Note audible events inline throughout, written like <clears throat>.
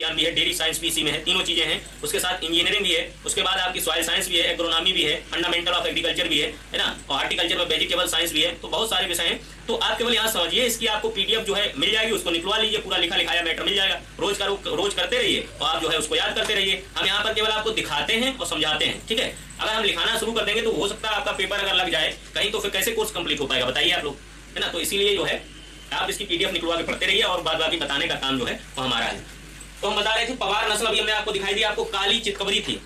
भी है daily science इसी में है, तीनों चीज़ें हैं। उसके साथ इंजीनियरिंग भी है, उसके बाद आपकी सॉइल साइंस भी है, एग्रोनॉमी भी है, फंडामेंटल ऑफ़ एग्रीकल्चर भी है है ना? और हार्टिकल्चर में वेजिटेबल साइंस भी है तो बहुत सारे विषय हैं। तो आप केवल यहाँ समझिए, इसकी आपको पीडीएफ जो है मिल जाएगी, उसको निकलवा लीजिए, पूरा लिखा लिखाया मैटर मिल जाएगा। रोज का रोज करते रहिए और आप जो है उसको याद करते रहिए। हम यहाँ पर केवल आपको दिखाते हैं और समझाते हैं, ठीक है? अगर हम लिखाना शुरू कर देंगे तो हो सकता है आपका पेपर अगर लग जाए, कहीं तो फिर कैसे कोर्स कंप्लीट हो पाएगा, बताइए आप लोग, है ना? तो इसीलिए जो है, आप इसकी पीडीएफ निकलवा के पढ़ते रहिए और बाद बाकी बताने का काम जो है, वो हमारा है। तो हम बता रहे थे पवार नस्ल अभी हमने आपको दिखाई दी, आपको काली चितकबरी थी।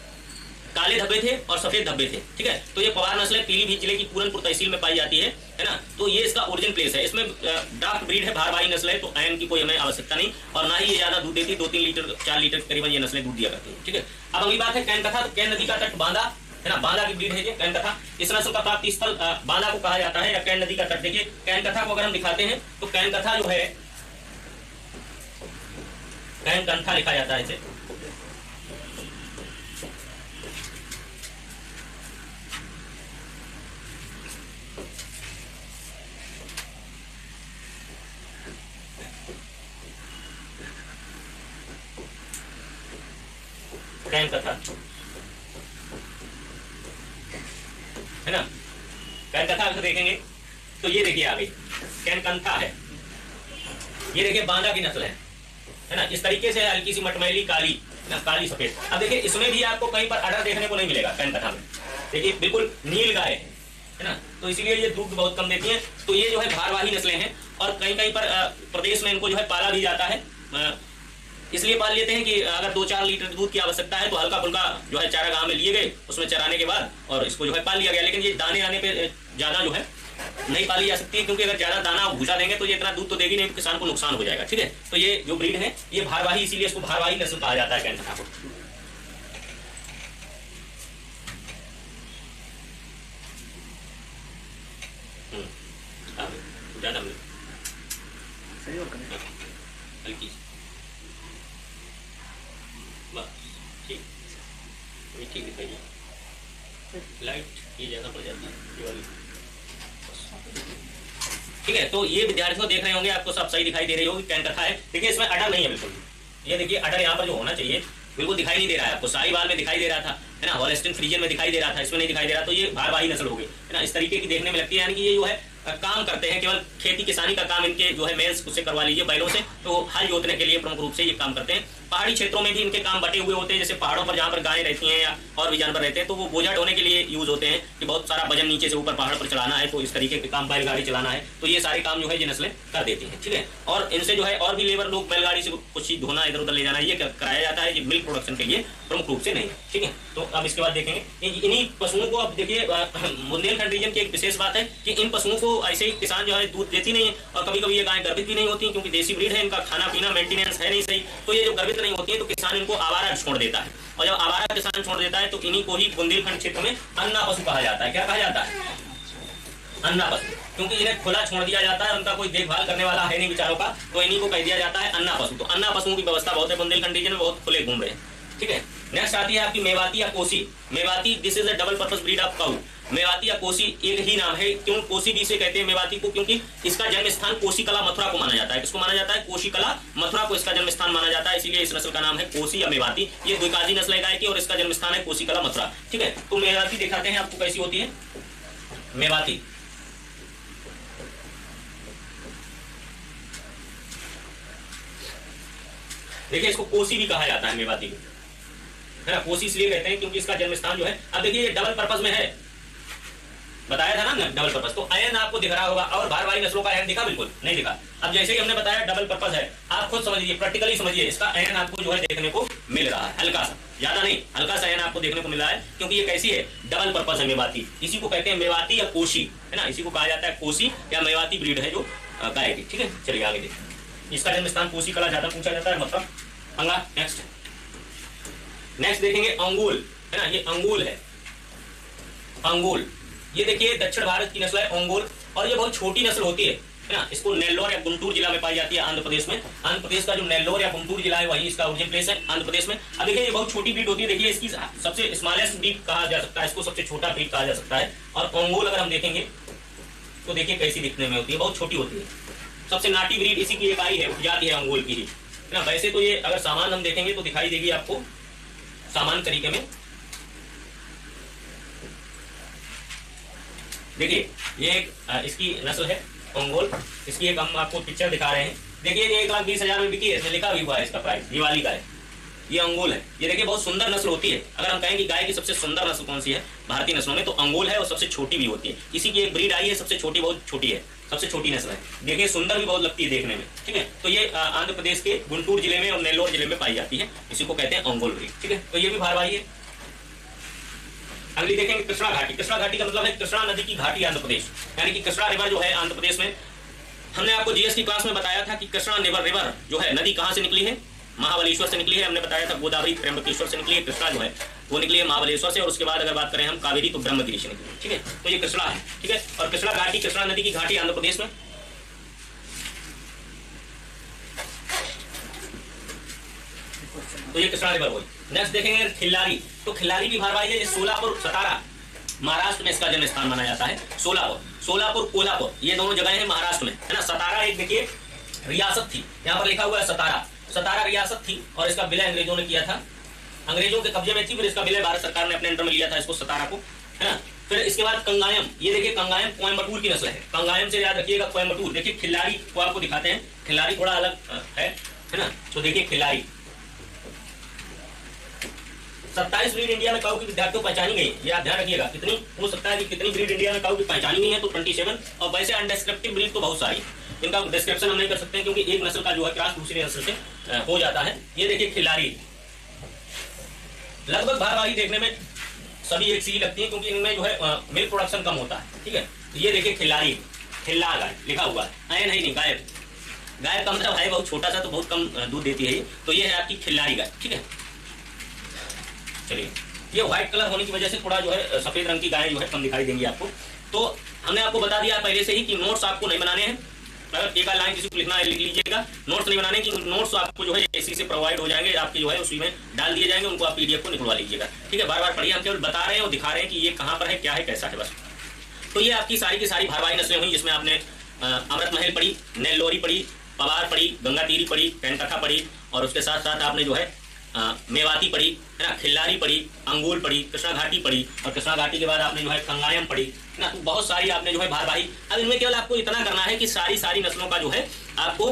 काले धब्बे थे और सफ़ेद धब्बे थे, ठीक है? तो ये पवार नस्ल पीलीभीत ज़िले की पूरनपुर तहसील में पाई जाती है है ना? तो ये इसका ओरिजिन प्लेस है। इसमें ड्राफ्ट ब्रीड है, भारवाही नस्ल है तो आयन की कोई हमें आवश्यकता नहीं, और ना ही ये ज़्यादा दूध देती दो तीन लीटर, चार लीटर करीबन ये नस्लें दूध दिया करती है, ठीक है? अब अगली बात है, कैन कथा तो कैन नदी का तट बांधा है ना? बांधा की ब्रीड है ये, कैन कथा। इस नस्ल का प्राप्ति स्थल बांधा को कहा जाता है, या कैन नदी का तट, देखिए, कैन कथा को अगर हम दिखाते हैं तो कैन कथा जो है कैन कंथा लिखा जाता है इसे। कैन कथा। है ना? कैन कथा अगर देखेंगे तो ये देखिए आगे। कैन कंथा है। ये देखिए बांदा की नस्ल है। है ना? इस तरीके से हल्की सी मटमैली, काली, ना, काली सफ़ेद। अब देखिए, इसमें भी आपको कहीं पर अडर देखने को नहीं मिलेगा कैन कथा में। देखिए, बिल्कुल नील गाय है है ना? तो इसीलिए ये दूध बहुत कम देती है। तो ये जो है भारवाही नस्लें हैं और कहीं कहीं पर प्रदेश में इनको जो है पाला भी जाता है। इसलिए पाल लेते हैं कि अगर दो चार लीटर दूध की आवश्यकता है तो हल्का फुल्का जो है चारा गाँव में लिए गए, उसमें चराने के बाद और इसको जो है पाल लिया गया। लेकिन ये दाने आने पे ज़्यादा जो है नहीं पाली जा सकती है क्योंकि अगर ज़्यादा दाना भूसा देंगे तो ये इतना दूध तो देगी नहीं किसान को नुकसान हो जाएगा ठीक है? तो ये जो ब्रीड है ये भारवाही इसीलिए इसको भारवाही नस्ल कहा जाता है कैंसर को हम्म, ज़्यादा हल्की। ठीक। ठीक दिखाइए। लाइट ये ज़्यादा पड़ जाती है ये वाली। ठीक है? तो ये विद्यार्थियों देख रहे होंगे, आपको सब सही दिखाई दे रही होगी कैन कथा है। देखिए, इसमें अडर नहीं है बिल्कुल ये देखिए, अडर यहाँ पर जो होना चाहिए, बिल्कुल दिखाई नहीं दे रहा है आपको। सारी बाल में दिखाई दे रहा था, है ना? हॉलेस्टिन फ्रीजन में दिखाई दे रहा था, इसमें नहीं दिखाई दे रहा तो ये भारवाही नस्ल हो गई, है ना? इस तरीके की देखने में लगती है, यानी कि ये जो है काम करते हैं, केवल खेती किसानी का काम इनके जो है मेल्स उससे करवा लीजिए बैलों से तो हल जोतने के लिए प्रमुख रूप से ये काम करते हैं। पहाड़ी क्षेत्रों में भी इनके काम बटे हुए होते हैं, जैसे पहाड़ों पर जहाँ पर गायें रहती हैं या और भी जानवर रहते हैं तो वो बोझा ढोने के लिए यूज़ होते हैं कि बहुत सारा वज़न नीचे से ऊपर पहाड़ पर चलाना है तो इस तरीके के काम बैलगाड़ी चलाना है तो ये सारे काम जो है ये नस्लें कर देती हैं, ठीक है? और इनसे जो है और भी लेबर लोग बैलगाड़ी से कुछ चीज़ धोना इधर उधर ले जाना, ये कराया जाता है, ये मिल्क प्रोडक्शन के लिए प्रमुख रूप से नहीं, ठीक है? तो अब इसके बाद देखेंगे इन्हीं पशुओं को अब देखिए बुंदेलखंड रीजन की एक विशेष बात है कि इन पशुओं को ऐसे ही किसान जो है दूध देती नहीं है और कभी कभी ये गाय गर्भित भी नहीं होती क्योंकि देसी ब्रीड है, इनका खाना पीना मेंटेनेंस है नहीं सही तो ये जो गर्भित नहीं होती है तो किसान इनको आवारा छोड़ देता है। और जब आवारा किसान छोड़ देता है तो इन्हीं को ही बुंदेलखंड क्षेत्र में अन्ना पशु कहा जाता है। क्या कहा जाता है? अन्ना पशु। क्योंकि इन्हें खुला छोड़ दिया जाता है, उनका कोई देखभाल करने वाला है नहीं विचारों का तो इन्हीं को कह दिया जाता है अन्ना पशु। तो अन्ना पशुओं की व्यवस्था बहुत है, बुंदेलखंड रीजन में बहुत खुले घूम रहे हैं। ठीक है? नेक्स्ट आती है आपकी मेवाती या Kosi. Mewati this is a double purpose breed of cow Mewati या कोसी एक ही नाम है, क्यों कोसी भी से कहते हैं मेवाती को? क्योंकि इसका जन्म स्थान कोसी कला मथुरा को माना जाता है। किसको माना जाता है? कोशी कला मथुरा को इसका जन्म स्थान माना जाता है। इसीलिए इस नस्ल का नाम है कोसी या मेवाती। ये द्विकाजी नस्ल है गाय की और इसका जन्म स्थान है कोसी कला मथुरा। ठीक है? तो मेवाती दिखाते हैं आपको कैसी होती है। मेवाती। देखिए, इसको कोसी भी कहा जाता है मेवाती को। है ना? कोसी इसलिए कहते हैं क्योंकि इसका जन्म स्थान जो है, अब देखिए ये डबल पर्पज में है। बताया था ना डबल पर्पज तो अयन आपको दिख रहा होगा और भारवाही नस्लों का अयन दिखा बिल्कुल, नहीं दिखा। अब जैसे कि हमने बताया डबल पर्पज है, आप खुद समझ लीजिए प्रैक्टिकली समझिए, इसका अयन आपको जो है देखने को मिल रहा है, हल्का सा। ज़्यादा नहीं? हल्का सा अयन आपको देखने को मिल रहा है, क्योंकि ये कैसी है? डबल पर्पज है मेवाती। इसी को कहते हैं मेवाती या कोशी है ना? इसी को कहा जाता है कोशी या मेवाती ब्रीड है जो गाय की, ठीक है? चलिए आगे देखिए इसका जन्म स्थान कोसी कला, ज़्यादा पूछा जाता है मतलब। अगला नेक्स्ट नेक्स्ट देखेंगे अंगुल, है ना? ये अंगुल है। अंगुल। ये देखिए, दक्षिण भारत की नस्ल है अंगुल, और ये बहुत छोटी नस्ल होती है है ना? इसको नेल्लोर या गुंटूर जिला में पाई जाती है आंध्र प्रदेश में। आंध्र प्रदेश का जो नेल्लोर या गुंटूर जिला है, वही इसका ओरिजिन प्लेस है आंध्र प्रदेश में। अब देखिए, ये बहुत छोटी ब्रीड होती है। देखिए, इसकी सबसे स्मॉलेस्ट ब्रीड कहा जा सकता है, इसको सबसे छोटा ब्रीड कहा जा सकता है। और अंगोल अगर हम देखेंगे तो देखिए कैसी दिखने में होती है। बहुत छोटी होती है। सबसे नाटी ब्रीड इसी की एक आई है, जाती है अंगोल की है ना? वैसे तो ये अगर सामान हम देखेंगे तो दिखाई देगी आपको। सामान तरीके में। देखिए, ये एक इसकी नस्ल है ओंगोल इसकी एक हम आपको पिक्चर दिखा रहे हैं। देखिए, ये एक लाख बीस हज़ार में बिकी है, इसमें लिखा भी हुआ है इसका प्राइस दिवाली का है। ये अंगोल है। ये देखिए, बहुत सुंदर नस्ल होती है। अगर हम कहें कि गाय की सबसे सुंदर नस्ल कौन सी है, भारतीय नस्लों में तो अंगोल है और सबसे छोटी भी होती है। इसी की एक ब्रीड आई है, सबसे छोटी, बहुत छोटी है। सबसे छोटी नस्ल है। देखिए, सुंदर भी बहुत लगती है देखने में, ठीक है? तो ये आंध्र प्रदेश के गुंटूर ज़िले में और नेल्लोर ज़िले में पाई जाती है। इसी को कहते हैं ब्रीड, ठीक है? तो ये भी भारवाही है। अगली देखेंगे कृष्णा घाटी। कृष्णा घाटी का मतलब है कृष्णा नदी की घाटी आंध्र प्रदेश। यानी कि कृष्णा रिवर जो है आंध्र प्रदेश में, हमने आपको जीएसटी क्लास में बताया था कि कृष्णा रिवर रिवर जो है, नदी कहाँ से निकली है? महाबलेश्वर से निकली है, हमने बताया था गोदावरी, त्र्यंबकेश्वर से निकली है, कृष्णा जो है, वो निकली है महाबलेश्वर से और उसके बाद अगर बात करें हम कावेरी तो ब्रह्मगिरी से निकली ठीक है? तो ये कृष्णा है, ठीक है? और कृष्णा घाटी, कृष्णा नदी की घाटी आंध्र प्रदेश में? तो ये कृष्णा रिवर हुई नेक्स्ट देखेंगे खिल्लारी। तो खिल्लारी भी भारवाही है सोलापुर, सतारा। महाराष्ट्र में इसका जन्म स्थान माना जाता है, सोलापुर। सोलापुर, कोल्हापुर। ये दोनों जगह है महाराष्ट्र में, है ना? सतारा एक देखिए, रियासत थी। यहाँ पर लिखा हुआ है सतारा। सतारा रियासत थी और इसका विलय अंग्रेज़ों ने किया था। अंग्रेज़ों के कब्जे में थी, फिर इसका विलय भारत सरकार ने अपने अंडर में लिया था इसको, सतारा को, है ना? फिर इसके बाद कंगायम, ये देखिए कंगायम कोयम्बटूर की नस्ल है। कंगायम से याद रखिएगा कोयम्बटूर देखिए खिलाड़ी को आपको दिखाते हैं। खिलाड़ी थोड़ा अलग है है ना? तो देखिए खिलाड़ी। सत्ताईस ब्रीड इंडिया में काऊ की विद्यार्थियों पहचानी गई। ये आप ध्यान रखिएगा, कितनी, हो सकता है कि कितनी ब्रीड इंडिया में काउ की पहचानी गई है तो ट्वेंटी और वैसे अनडिस्क्रिप्टिव ब्रीड तो बहुत सारी। इनका डिस्क्रिप्शन हम नहीं कर सकते क्योंकि एक नस्ल का जो है क्रॉस दूसरी नस्ल से हो जाता है। ये देखिए खिलाड़ी। लगभग भारवाही देखने में सभी एक सी लगती है क्योंकि इनमें जो है मिल्क प्रोडक्शन कम होता है, ठीक है? ये देखिए खिलाड़ी खिल्ला गाय लिखा हुआ है। आयन है नहीं गाय गाय का मतलब है बहुत छोटा सा तो बहुत कम दूध देती है ये। तो ये है आपकी खिल्लारी गाय, ठीक है? चलिए। ये व्हाइट कलर होने की वजह से थोड़ा जो है सफ़ेद रंग की गाय जो है कम दिखाई देंगी आपको। तो हमने आपको बता दिया पहले से ही कि नोट्स आपको नहीं बनाने हैं। अगर एक लाइन किसी को लिखना है लिख लीजिएगा। नोट्स नहीं बनाने की नोट्स आपको जो है एसी से प्रोवाइड हो जाएँगे, आपके जो है उसी में डाल दिए जाएँगे, उनको आप पीडीएफ को निकलवा लीजिएगा। ठीक है बार बार पढ़िए, हम केवल बता रहे हैं और दिखा रहे हैं कि ये कहाँ पर है, क्या है, कैसा है, बस। तो ये आपकी सारी की सारी भारवाही नस्लें हुई, जिसमें आपने अमृत महल पढ़ी, नेल्लोरी पढ़ी, पवार पढ़ी, गंगा तीरी पढ़ी कैनकथा पढ़ी, और उसके साथ साथ आपने जो है मेवाती पढ़ी, है ना, खिल्लारी पढ़ी, अंगूर पढ़ी, कृष्णा घाटी पढ़ी, और कृष्णा घाटी के बाद आपने जो है कंगायम पढ़ी। बहुत सारी आपने जो है भारवाही अब इनमें केवल आपको इतना करना है कि सारी सारी नस्लों का जो है आपको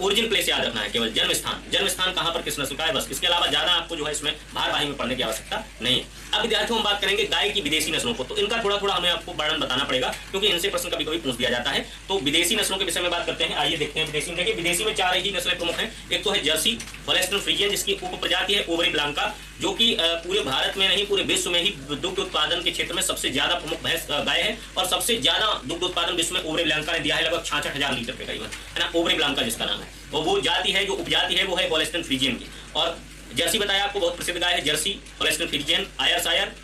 ओरिजिन प्लेस याद रखना है, केवल जन्म स्थान जन्म स्थान कहाँ पर किस नस्ल का है, बस। इसके अलावा ज़्यादा आपको जो है इसमें भारवाही में पढ़ने की आवश्यकता नहीं है। अब विद्यार्थियों, हम बात करेंगे गाय की विदेशी नस्लों को। तो इनका थोड़ा थोड़ा हमें आपको वर्णन बताना पड़ेगा, क्योंकि इनसे प्रश्न कभी कभी पूछ दिया जाता है। तो विदेशी नस्लों के विषय में बात करते हैं। आइए देखते हैं विदेशी। देखिए, विदेशी में चार ही नस्लें प्रमुख हैं। एक तो है जर्सी फॉलेस्टन फ्रीजियन, जिसकी उप प्रजाति है ओवरी ब्लांका। जो कि पूरे भारत में नहीं, पूरे विश्व में ही दुग्ध उत्पादन के क्षेत्र में सबसे ज़्यादा प्रमुख भैंस गाय है और सबसे ज़्यादा दुग्ध उत्पादन विश्व में ओवरे ब्लांका ने दिया है, लगभग छाछठ हज़ार लीटर के करीबन, है ना? ओवरे ब्लांका जिसका नाम है। और वो जाति है, जो उपजाति है, वो है वॉलेस्टन फ्रीजियन की। और जर्सी बताया आपको, बहुत प्रसिद्ध गाय है, Jersey Holstein Friesian Ayrshire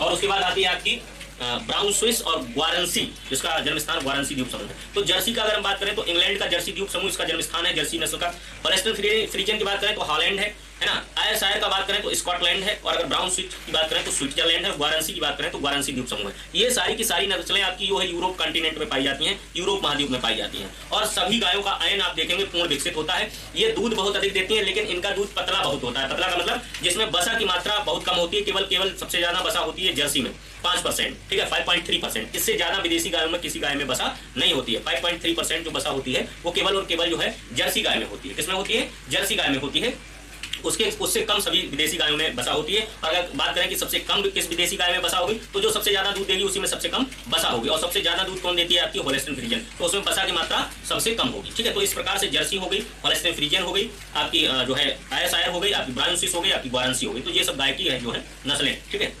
और उसके बाद आती है आपकी ब्राउन स्विस और वाराणसी जिसका जन्म स्थान वाराणसी द्वीप समूह है। तो जर्सी का अगर हम बात करें तो इंग्लैंड का जर्सी द्वीप समूह, इसका जन्म स्थान है जर्सी नस्ल का। फ्रीजन की बात करें तो हॉलैंड है। है ना? शायर का बात करें तो स्कॉटलैंड है, और अगर ब्राउन स्विच की बात करें तो स्विट्जरलैंड है वाराणसी की बात करें तो वाराणसी द्वीप समूह है। ये सारी की सारी नस्लें आपकी जो है यूरोप कंटिनेंट में पाई जाती हैं यूरोप महाद्वीप में पाई जाती हैं। और सभी गायों का अयन आप देखेंगे, पूर्ण विकसित होता है। ये दूध बहुत अधिक देती है, लेकिन इनका दूध पतला बहुत होता है। पतला का मतलब जिसमें बसा की मात्रा बहुत कम होती है, केवल केवल सबसे ज़्यादा बसा होती है जर्सी में, पाँच परसेंट, ठीक है? Five point three percent. इससे ज़्यादा विदेशी गायों में किसी गाय में बसा नहीं होती है। फाइव पॉइंट थ्री परसेंट जो बसा होती है, वो केवल और केवल जो है जर्सी गाय में होती है। किसमें होती है? जर्सी गाय में होती है। उसके, उससे कम सभी विदेशी गायों में बसा होती है। और अगर बात करें कि सबसे कम किस विदेशी गाय में बसा होगी तो जो सबसे ज़्यादा दूध देगी, उसी में सबसे कम बसा होगी। और सबसे ज़्यादा दूध कौन देती है आपकी? होलेस्टन फ्रीजन तो उसमें बसा की मात्रा सबसे कम होगी, ठीक है? तो इस प्रकार से जर्सी हो गई, होलेस्टन फ्रीजन हो गई, आपकी जो है आयस आयर हो गई, आपकी ब्रांसिस हो गई, आपकी वाराणसी हो गई। तो ये सब गाय की जो है, नस्लें, ठीक है?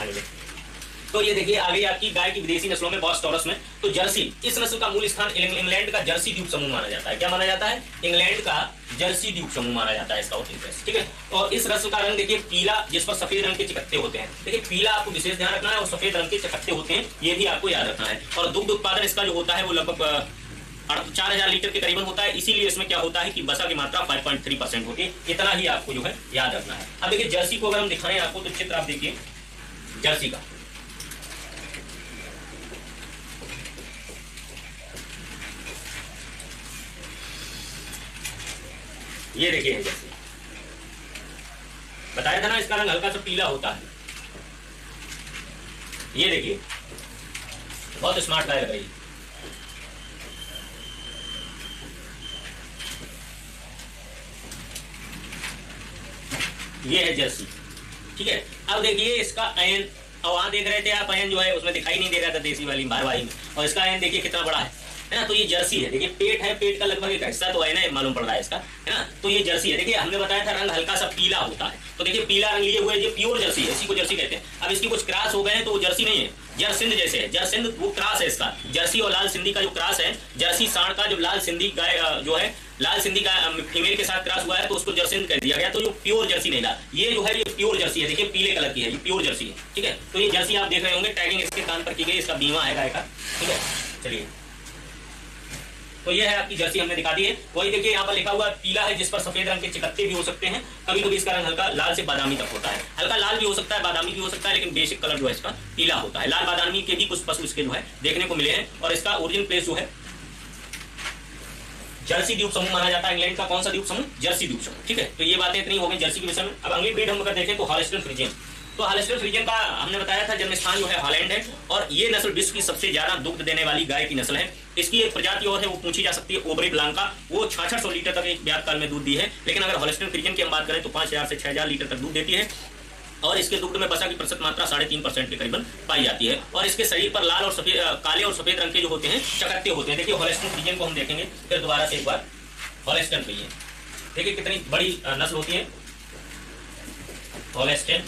आगे तो ये देखिए, आगे आपकी गाय की विदेशी नस्लों में बॉस टॉरस में। तो जर्सी, इस नस्ल का मूल स्थान इंग्लैंड का जर्सी द्वीप समूह माना जाता है। क्या माना जाता है? इंग्लैंड का जर्सी द्वीप समूह माना जाता है इसका इंटरेस्ट ठीक है? और इस नस्ल का रंग देखिए, पीला, जिस पर सफ़ेद रंग के चिकत्ते होते हैं। देखिए, पीला आपको विशेष ध्यान रखना है और सफ़ेद रंग के चकत्ते होते हैं, ये भी आपको याद रखना है। और दुग्ध उत्पादन इसका जो होता है, वो लगभग चार हज़ार लीटर के करीबन होता है। इसीलिए इसमें क्या होता है कि बसा की मात्रा 5.3 परसेंट होती है। इतना ही आपको जो है याद रखना है। अब देखिए, जर्सी को अगर हम दिखाएँ आपको तो चित्र आप देखिए, जर्सी का। ये देखिए। जर्सी बताया था ना, इसका रंग हल्का सा पीला होता है। ये देखिए। बहुत स्मार्ट गाय है ये है जर्सी ठीक है? अब देखिए, इसका अयन और वहाँ देख रहे थे, आप अयन जो है, उसमें दिखाई नहीं दे रहा था देसी वाली बारवाही में। और इसका अयन देखिए कितना बड़ा है। है ना? तो ये जर्सी है। देखिए, पेट है, पेट का लगभग एक हिस्सा तो है ना मालूम पड़ रहा है इसका, है ना? तो ये जर्सी है। देखिए, हमने बताया था रंग हल्का सा पीला होता है। तो देखिए, पीला रंग लिए हुए, ये प्योर जर्सी है, इसी को जर्सी कहते हैं। अब इसकी कुछ क्रॉस हो गए हैं तो वो जर्सी नहीं है। जरसिंध जैसे है। जरसिंध वो क्रॉस है इसका। जर्सी और लाल सिंधी का जो क्रॉस है, जर्सी सांड का जो लाल सिंधी गाय जो है, लाल सिंधी का फीमेल के साथ क्रॉस हुआ है तो उसको जर्सिंध कर दिया गया। तो जो प्योर जर्सी नहीं ला ये जो है, ये प्योर जर्सी है। देखिए, पीले कलर की है, ये प्योर जर्सी है। ठीक है? तो ये जर्सी आप देख रहे होंगे टैगिंग इसके कान पर की गई, इसका बीमा है गाय का ठीक है? चलिए। तो ये है आपकी जर्सी हमने दिखा दी है। वही देखिए, यहाँ पर लिखा हुआ पीला है, जिस पर सफ़ेद रंग के चिकत्ते भी हो सकते हैं। कभी कभी इसका रंग हल्का लाल से बादामी तक होता है। हल्का लाल भी हो सकता है, बादामी भी हो सकता है, लेकिन बेसिक कलर जो है इसका पीला होता है। लाल बादामी के भी कुछ पशु इसके जो है देखने को मिले हैं। और इसका ओरिजिन प्लेस जो है, जर्सी द्वीप समूह माना जाता है इंग्लैंड का। कौन सा द्वीप समूह? जर्सी द्वीप समूह। ठीक है? तो ये बातें इतनी हो गई जर्सी के विषय में। अब अगली ब्रीड हम अगर देखें तो हॉलिस्टन फ्रीजियन तो हालेस्टर फ्रीजन का हमने बताया था जन्म स्थान जो है हॉलैंड है, और ये नस्ल विश्व की सबसे ज़्यादा दुग्ध देने वाली गाय की नस्ल है। इसकी एक प्रजाति और है, वो पूछी जा सकती है, ओबरी ब्लांका। वो छाछठ सौ लीटर तक एक ब्याज काल में दूध दी है, लेकिन अगर हॉलेस्टन फ्रीजन की हम बात करें तो पाँच से छह हज़ार लीटर तक दूध देती है, और इसके दुग्ध में बसा की प्रतिशत मात्रा साढ़े तीन परसेंट के करीबन पाई जाती है, और इसके शरीर पर लाल और सफ़ेद काले और सफ़ेद रंग के जो होते हैं, चकत्ते होते हैं। देखिए हॉलेस्टन फ्रीजन को हम देखेंगे, फिर दोबारा से एक बार हॉलेस्टन फ्रीजन देखिए, कितनी बड़ी नस्ल होती है। हॉलेस्टन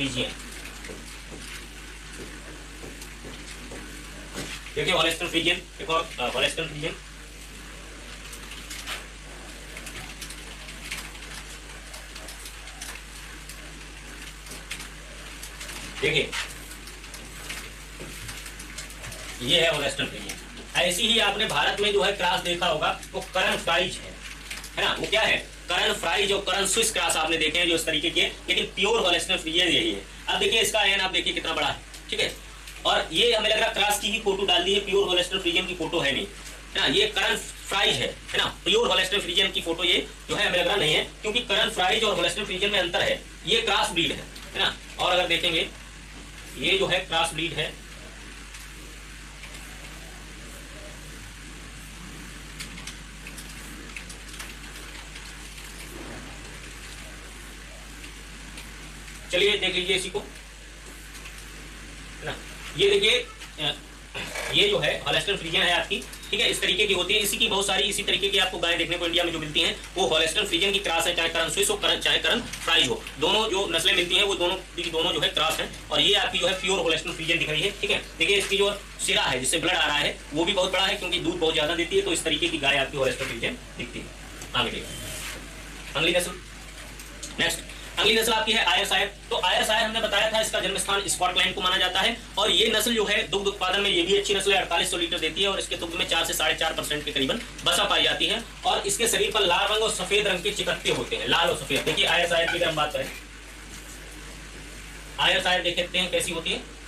फ्रीजियन देखिए हॉलेस्टन फ्रीजियन एक और हॉलेस्टन फ्रीजियन देखिए, ये है हॉलेस्टन फ्रीजियन ऐसी ही आपने भारत में जो है क्रॉस देखा होगा, वो करन फ्राइज है। है ना? वो क्या है? करन फ्राइज और करन स्विस क्रॉस आपने देखे हैं, जो इस तरीके के लेकिन प्योर होलेस्टन फ्रीजर यही है अब देखिए इसका एन आप देखिए कितना बड़ा है, ठीक है? और ये हमें लग रहा क्रॉस की ही फ़ोटो डाल दी है प्योर होलेस्टन फ्रीजन की फ़ोटो है नहीं ना? ये करन फ्राइज है है ना? प्योर होलेस्टन फ्रीजन की फ़ोटो ये जो है, हमें लग रहा नहीं है, क्योंकि करन फ्राइज और होलेस्टन फ्रीजन में अंतर है, ये क्रॉस ब्रीड है ना? और अगर देखेंगे, ये जो है क्रॉस ब्रीड है चलिए देख लीजिए इसी को। ना, ये देखिए ये जो है हॉलेस्टन फ्रीजन है आपकी, ठीक है, इस तरीके की होती है। इसी की बहुत सारी, इसी तरीके की आपको गाय देखने को इंडिया में जो मिलती हैं, वो हॉलेस्टन फ्रीजन की क्रॉस है, चाहे करन स्विस हो, करन, चाहे करन फ्राइज हो। दोनों जो नस्लें मिलती हैं, वो दोनों दोनों जो है क्रॉस है, और ये आपकी जो है प्योर हॉलेस्टन फ्रीजन दिख रही है, ठीक है। देखिए, इसकी जो सिरा है, जिससे ब्लड आ रहा है, वो भी बहुत बड़ा है, क्योंकि दूध बहुत ज़्यादा देती है तो इस तरीके की गाय आपकी हॉलेस्टन फ्रीजन दिखती है। आगे अगली नस्ल। नेक्स्ट अगली नस्ल आपकी है आयर सायर तो आयर सायर हमने बताया था, इसका जन्म स्थान स्कॉटलैंड को माना जाता है। और ये नस्ल जो है, दुग्ध उत्पादन में ये भी अच्छी नस्ल है, अड़तालीस लीटर देती है और इसके दुग्ध में चार से साढ़े चार परसेंट के करीबन बसा पाई जाती है। और इसके शरीर पर लाल रंग और सफ़ेद रंग के चिकत्ते होते हैं, लाल और सफ़ेद। देखिए आयर सायर की हम बात करें आयर देख सकते हैं कैसी होती है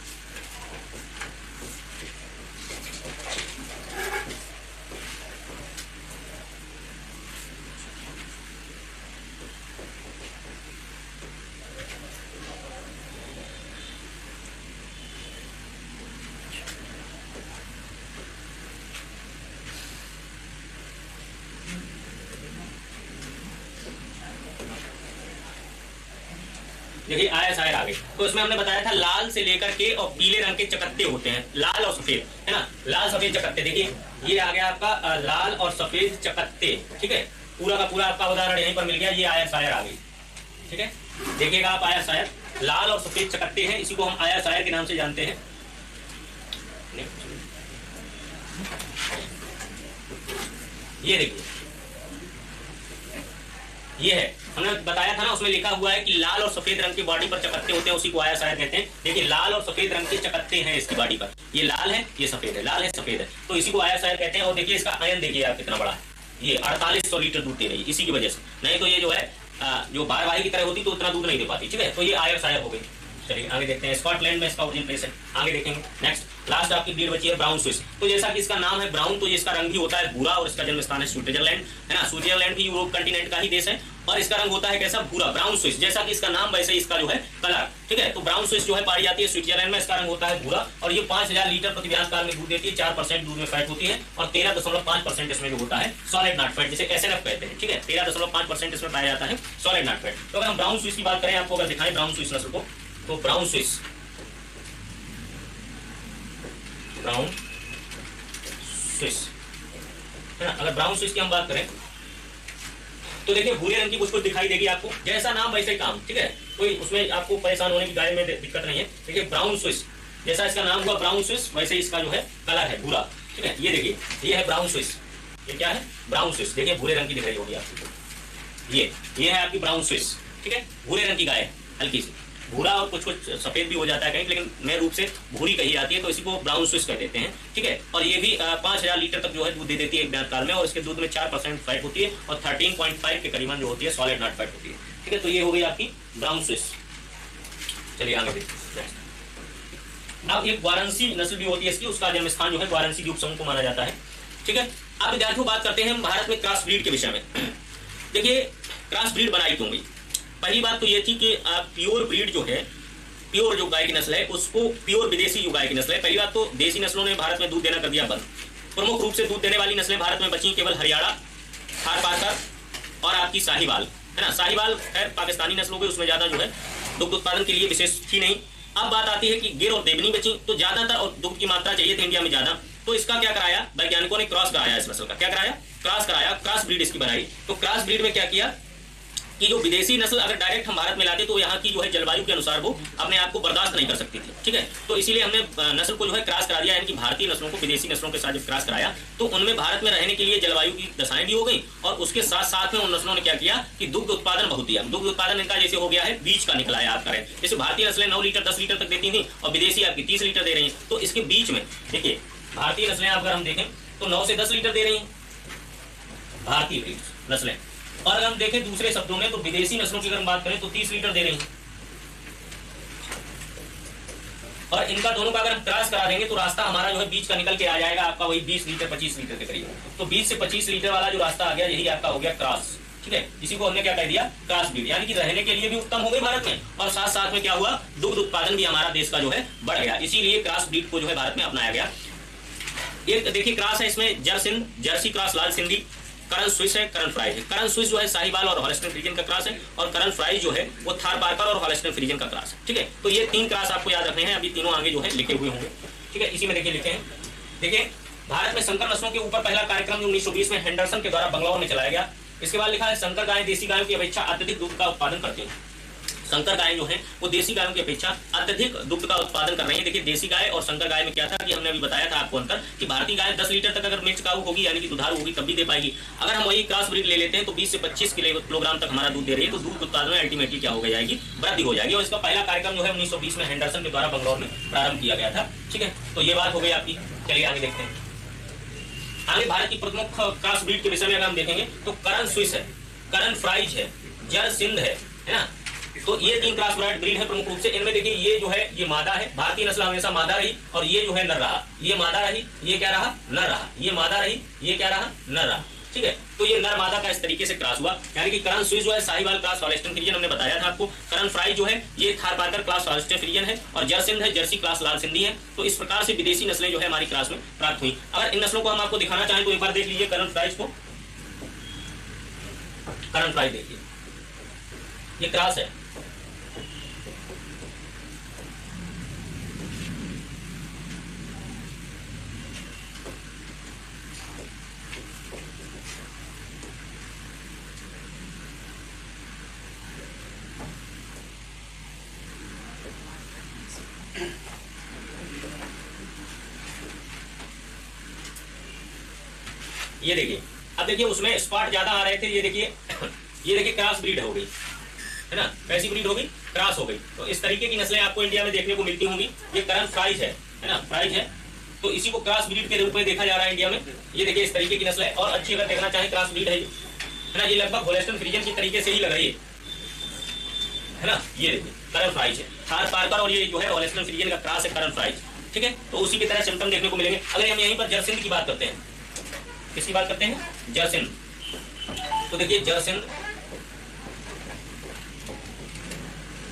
देखिए आया शायर आ गई तो इसमें हमने बताया था लाल से लेकर के और पीले रंग के चकत्ते होते हैं। लाल और सफ़ेद, है ना? लाल, सफ़ेद चकत्ते, देखिए, ये आ गया आपका लाल और सफ़ेद चकत्ते, ठीक है? पूरा का पूरा आपका उदाहरण यहीं पर मिल गया, ये आया शायर आ गई, ठीक है? देखिएगा आप आया शायर लाल और सफ़ेद चकत्ते हैं, इसी को हम आया शायर के नाम से जानते हैं। ये देखिए, ये है हमने बताया था ना, उसमें लिखा हुआ है कि लाल और सफ़ेद रंग की बॉडी पर चकत्ते होते हैं, उसी को आया शायद कहते हैं। देखिए, लाल और सफ़ेद रंग के चकत्ते हैं इसकी बॉडी पर। ये लाल है, ये सफ़ेद है, लाल है, सफ़ेद है। तो इसी को आया शायद कहते हैं, और देखिए, इसका आयन देखिए आप कितना बड़ा है। ये अड़तालीस सौ लीटर दूध दे रही इसी की वजह से। नहीं तो ये जो है जो बारवाही की तरह होती तो उतना दूध नहीं दे पाती, ठीक है? तो ये आयर शायर हो गई। चलिए, आगे देखते हैं स्कॉटलैंड में इसका ओरिजिन प्लेस है। आगे देखेंगे। नेक्स्ट लास्ट आपकी ब्रीड बची है ब्राउन स्विस तो जैसा कि इसका नाम है ब्राउन तो इसका रंग भी होता है भूरा, और इसका जन्म स्थान है स्विट्जरलैंड है ना? स्विट्जरलैंड भी यूरोप कंटिनेंट का ही देश है और इसका रंग होता है कैसा? भूरा ब्राउन स्विस जैसा कि इसका नाम, वैसे इसका जो है कलर ठीक है? तो ब्राउन स्विस जो है पाई जाती है स्विट्जरलैंड में। इसका रंग होता है भूरा और ये पाँच हज़ार लीटर प्रति व्यास काल में दूध देती है। चार परसेंट दूध में फैट होती है और तेरह दशमलव पाँच परसेंट इसमें जो होता है सॉलिड नाट फैट जिसे एस कहते हैं। ठीक है? तेरह दशमलव पाँच परसेंट इसमें पाया जाता है सॉलिड नाट फैट तो अगर हम ब्राउन स्विस की बात करें, आपको अगर दिखाएँ ब्राउन स्विस नस्ल को तो ब्राउन स्विस ब्राउन स्विस है ना? अगर ब्राउन स्विस की हम बात करें तो देखिए, भूरे रंग की कुछ कुछ दिखाई देगी आपको। जैसा नाम, वैसे काम, ठीक है? कोई उसमें आपको परेशान होने की गाय में दिक्कत नहीं है। देखिए ब्राउन स्विस जैसा इसका नाम हुआ ब्राउन स्विस वैसे इसका जो है कलर है, भूरा। ठीक है? ये देखिए, ये है ब्राउन स्विस ये क्या है? ब्राउन स्विस देखिए, भूरे रंग की दिखाई होगी आपको। ये ये है आपकी ब्राउन स्विस ठीक है? भूरे रंग की गाय, हल्की सी। भूरा और कुछ कुछ सफ़ेद भी हो जाता है कहीं, लेकिन नए रूप से भूरी कही जाती है तो इसी को ब्राउन स्विस कर देते हैं, ठीक है? और ये भी पाँच हज़ार लीटर तक जो है दूध दे देती है एक ब्याज काल में, और इसके दूध में चार परसेंट फैट होती है और थर्टीन पॉइंट फाइव के करीबन जो होती है सॉलिड नॉट फैट होती है, ठीक है? तो ये हो गई आपकी ब्राउन स्विस चलिए आगे अब एक वाराणसी नस्ल भी होती है इसकी, उसका जन्म स्थान जो है वाराणसी के उपसमूह को माना जाता है, ठीक है? अब विद्यार्थियों, बात करते हैं हम भारत में क्रॉस ब्रीड के विषय में। <clears throat> देखिए, क्रॉस ब्रीड बनाई क्यों गई पहली बात तो ये थी कि आप प्योर ब्रीड जो है प्योर जो गाय की नस्ल है, उसको प्योर विदेशी जो गाय की नस्ल है, पहली बात तो देसी नस्लों ने भारत में दूध देना कर दिया बंद। प्रमुख रूप से दूध देने वाली नस्लें भारत में बची केवल हरियाणा, थार पाकर और आपकी साहिवाल है ना? साहिवाल खैर पाकिस्तानी नस्लों के उसमें ज़्यादा जो है, दुग्ध उत्पादन के लिए विशेष थी नहीं। अब बात आती है कि गिर और देवनी बची तो ज़्यादातर और दुग्ध की मात्रा चाहिए थी इंडिया में ज़्यादा। तो इसका क्या कराया? वैज्ञानिकों ने क्रॉस कराया इस नस्ल का। क्या कराया? क्रॉस कराया क्रॉस ब्रीड इसकी बनाई। तो क्रॉस ब्रीड में क्या किया? कि जो विदेशी नस्ल अगर डायरेक्ट हम भारत में लाते तो यहाँ की जो है जलवायु के अनुसार वो अपने आप को बर्दाश्त नहीं कर सकती थी। ठीक है? तो इसीलिए हमने नस्ल को जो है क्रॉस करा दिया, यानी कि भारतीय नस्लों को, विदेशी नस्लों के साथ जब क्रॉस कराया तो उनमें भारत में रहने के लिए जलवायु की दशाएँ भी हो गई और उसके साथ साथ में उन नस्लों ने क्या किया कि दुग्ध उत्पादन बहुत दिया। दुग्ध उत्पादन इनका जैसे हो गया है बीच का निकला है आप करें। जैसे भारतीय नस्लें नौ लीटर, दस लीटर तक देती थी और विदेशी आपकी तीस लीटर दे रही है। तो इसके बीच में, देखिए, भारतीय नस्लें अगर हम देखें तो नौ से दस लीटर दे रही है। भारतीय नस्लें। और अगर हम देखें दूसरे शब्दों में तो विदेशी नस्लों की अगर हम बात करें तो तीस लीटर दे रही है। और इनका दोनों का अगर हम क्रॉस करा देंगे तो रास्ता हमारा जो है बीच का निकल के आ जाएगा, आपका वही 20 लीटर 25 लीटर के करीब। तो 20 से 25 लीटर वाला जो रास्ता आ गया, यही आपका हो गया क्रॉस। ठीक है? इसी को हमने क्या कह दिया? क्रॉस ब्रीड यानी कि रहने के लिए भी उत्तम हो गई भारत में। और साथ साथ में क्या हुआ? दुग्ध उत्पादन भी हमारा देश का जो है बढ़ गया। इसीलिए क्रॉस ब्रीड को जो है भारत में अपनाया गया। एक, देखिए, क्रॉस है इसमें जर्सिन जर्सी क्रॉस, लाल सिंधी। करन स्विस है, करण फ्राइज है। करण स्विस जो है साहिवाल और हॉलेस्टन फ्रीजन का क्रास है और करण फ्राइज जो है, वो थार पार्कर और हॉलेस्टन फ्रीजन का क्रास है, ठीक है? तो ये तीन क्रास आपको याद रखने हैं, अभी तीनों आगे जो है लिखे हुए होंगे, ठीक है? इसी में देखिए, लिखे हैं। देखिए, भारत में संकर नस्लों के ऊपर पहला कार्यक्रम उन्नीस सौ बीस में हेंडरसन के द्वारा बंगलौर में चलाया गया, इसके बाद लिखा है, संकर गाय देसी गायों की अपेक्षा अत्यधिक दूध का उत्पादन करते हैं। संकर गाय जो है, वो देसी गायों की अपेक्षा अत्यधिक दुग्ध का उत्पादन कर रही है। देखिए, देसी गाय और संकर गाय में क्या था कि हमने अभी बताया था आपको अंतर, कि भारतीय गाय 10 लीटर तक अगर मिर्च काऊ होगी, यानी कि दुधारू होगी, तब भी दे पाएगी। अगर हम वही क्रॉस ब्रीड ले लेते हैं तो 20 से 25 किलोग्राम तक हमारा दूध दे रही है तो दूध उत्पादन में अल्टीमेटली क्या हो जाएगी? वृद्धि हो जाएगी। और इसका पहला कार्यक्रम जो है, उन्नीस सौ बीस में हेंडरसन के द्वारा बंगलौर में प्रारंभ किया गया था। ठीक है? तो ये बात हो गई आपकी। चलिए, आगे देखते हैं। आगे भारत की प्रमुख क्रॉस ब्रीड के विषय में अगर हम देखेंगे तो करण स्विस है, करण फ्राइज है जर सिंध है है ना? तो ये तीन क्रॉस ब्रीड है प्रमुख रूप से। इनमें देखिए, ये जो है, ये मादा है। भारतीय नस्ल हमेशा मादा रही और ये जो है, नर रहा। ये मादा रही, ये क्या रहा? नर रहा। ये मादा रही, ये क्या रहा? नर रहा। ठीक है? तो ये नर मादा का इस तरीके से क्रॉस हुआ। यानी कि करण स्विस जो है, साहिवाल क्लास हॉलेस्टन फ्रीजन हमने बताया था आपको। करण फ्राई जो है, ये Tharparkar class Holstein Friesian है और जर्सिंध है, जर्सी क्लास लाल सिंधी है। तो इस प्रकार से विदेशी नस्लें जो है हमारी क्लास में प्राप्त हुई। अगर इन नस्लों को हम आपको दिखाना चाहें तो एक बार देख लीजिए करण फ्राइज को। करण फ्राई देखिए। ये क्रॉस है। ये देखिए, अब देखिए उसमें स्पॉट ज़्यादा आ रहे थे, ये देखिए ये देखिए क्रॉस ब्रीड हो गई, है ना? कैसी ब्रीड हो गई क्रॉस हो गई। तो इस तरीके की नस्लें आपको इंडिया में देखने को मिलती होंगी। ये करंट फ्राइज है है ना? फ्राइज है। तो इसी को क्रॉस ब्रीड के रूप में देखा जा रहा है इंडिया में। ये देखिए इस तरीके की नस्ल है और अच्छी अगर देखना चाहे क्रॉस ब्रीड है है ना? ये लगभग होलेस्टन फ्रीजन की तरीके से ही लग रही है। है ना? ये देखिए करन फ्राइज है। थार पार्कर और ये जो है होलेस्टन फ्रीजन का क्रॉस है करन फ्राइज ठीक है? तो उसी की तरह सिम्टम देखने को मिलेंगे। अगर हम यहीं पर जरसिंद की बात करते हैं किसकी बात करते हैं? जरसिंद तो देखिए जरसिंद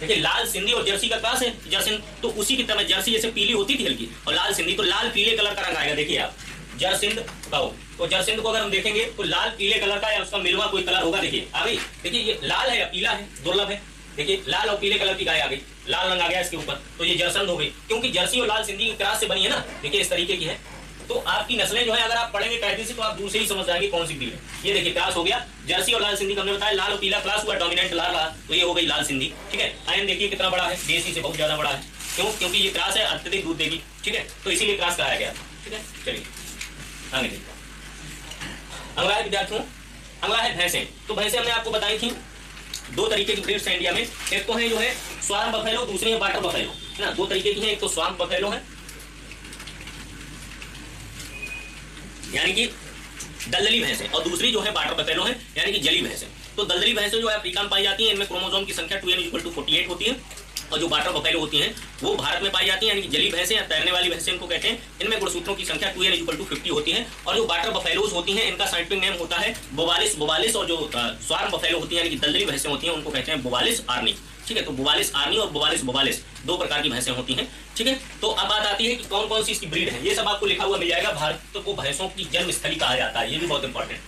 देखिए, लाल सिंधी और जर्सी का क्रॉस है जर्सिंद तो उसी की तरह जर्सी जैसे पीली होती थी हल्की। और लाल सिंधी तो लाल पीले कलर का रंग आएगा, देखिए आप। जरसिंध कहो तो जरसिंध को अगर हम देखेंगे तो लाल पीले कलर का या उसका मिलवा कोई कलर होगा, देखिए। आ गई। देखिए, ये लाल है या पीला है? दुर्लभ है। देखिए, लाल और पीले कलर की गाय आ गई। लाल रंग आ गया इसके ऊपर। तो ये जरसंद हो गई। क्योंकि जर्सी और लाल सिंधी की क्रॉस से बनी है ना? देखिए, इस तरीके की है। तो आपकी नस्लें जो है, अगर आप पढ़ेंगे कायदे से तो आप दूर ही समझ जाएँगे कौन सी ब्रीड है ये देखिए क्रॉस हो गया, जर्सी और लाल सिंधी हमने बताया, लाल और पीला क्रॉस हुआ डोमिनेंट लाल रहा तो ये हो गई लाल सिंधी, ठीक है? आयन देखिए कितना बड़ा है, देसी से बहुत ज़्यादा बड़ा है। क्यों? क्योंकि ये क्रॉस है, अत्यधिक दूध देगी, ठीक है? तो इसीलिए क्रॉस कहा गया, ठीक है? चलिए, आगे देखिए अगला है, विद्यार्थियों? अगला है, भैंसे। तो भैंसे हमने आपको बताई थी, दो तरीके की ब्रीड्स है इंडिया में। एक तो है जो है स्वाम बफेलो, दूसरी है बाटर बफेलो, है ना? दो तरीके की है, एक तो स्वाम बफेलो है यानी कि दलदली भैंस, और दूसरी जो है बाटर बफेलो है, यानी कि जली भैंस। तो दलदली भैंसें जो है अफ्रीका में पाई जाती है, इनमें क्रोमोजोम की संख्या two N equal to forty eight होती है, और जो बाटर बफेलो होती हैं, वो भारत में पाई जाती हैं, यानी कि जली भैंसें या तैरने वाली भैंसें इनको कहते हैं। इनमें गुणसूत्रों की संख्या two N equal to fifty होती है, और जो बाटर बफेलोज होती हैं, इनका साइंटिफिक नेम होता है बोवालिस बोवालिस, और जो स्वार्म बफेलो होती है, यानी कि दलदली भैंसें होती हैं, उनको कहते हैं बोवालिस आर्नी ठीक है तो बुवालिस आर्नी और बुवालिस बुवालिस दो प्रकार की भैंसें होती हैं, ठीक है? तो अब बात आती है कि कौन कौन सी इसकी ब्रीड है? ये सब आपको लिखा हुआ मिल जाएगा, भारत को भैंसों की जन्म स्थली कहा जाता है, ये भी बहुत इंपॉर्टेंट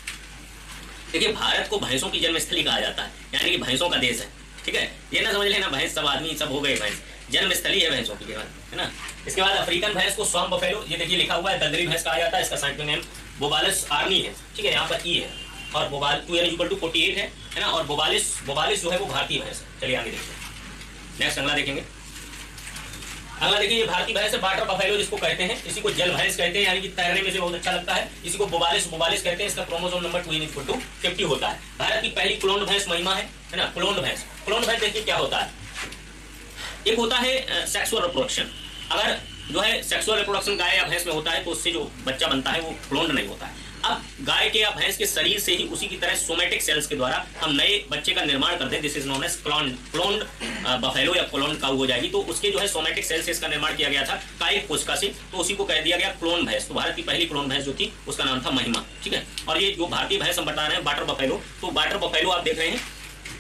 देखिए, भारत को भैंसों की जन्म स्थली कहा जाता है, यानी कि भैंसों का देश है, ठीक है? ये ना समझ लेना, भैंस सब आदमी, सब हो गए भैंस जन्म स्थली है भैंसों की, है ना? इसके बाद अफ्रीकन भैंस को स्वाम बफेलो, ये देखिए लिखा हुआ है दलदरी भैंस कहा जाता है, इसका साइंटिफिक नेम बोबालिस आर्मी है, ठीक है? यहाँ पर ई है। और बोबाल two N equal to forty eight है है ना? और बोबालिस बोबालिस जो है वो भारतीय भैंस है। चलिए आगे देखते नेक्स्ट अगला देखेंगे। अगला देखिए, ये भारतीय भैंस है बाटर बफेलो जिसको कहते हैं। इसी को जल भैंस कहते हैं, यानी कि तैरने में से बहुत अच्छा लगता है। इसी को बोबालिस बोबालिस कहते हैं। इसका chromosome number two N equal to fifty होता है। भारत की पहली क्लोन भैंस महिमा है है ना? क्लोन भैंस। क्लोन भैंस देखिए क्या होता है। एक होता है सेक्सुअल रिप्रोडक्शन अगर जो है सेक्सुअल रिप्रोडक्शन गाय या भैंस में होता है तो उससे जो बच्चा बनता है, वो क्लोन नहीं होता है। अब गाय के या भैंस के शरीर से ही उसी की तरह सोमेटिक सेल्स के द्वारा हम नए बच्चे का निर्माण करते हैं this is known as clone clone buffalo या क्लोन काउ हो जाएगी। तो उसके जो है सोमेटिक सेल्स से इसका निर्माण किया गया था काय कोशिका से। तो उसी को कह दिया गया क्लोन भैंस। तो भारत की पहली क्लोन भैंस जो थी, उसका नाम था महिमा, ठीक है? और ये जो भारतीय भैंस हम बता रहे हैं बाटर बफेलो तो बाटर बफेलो आप देख रहे हैं,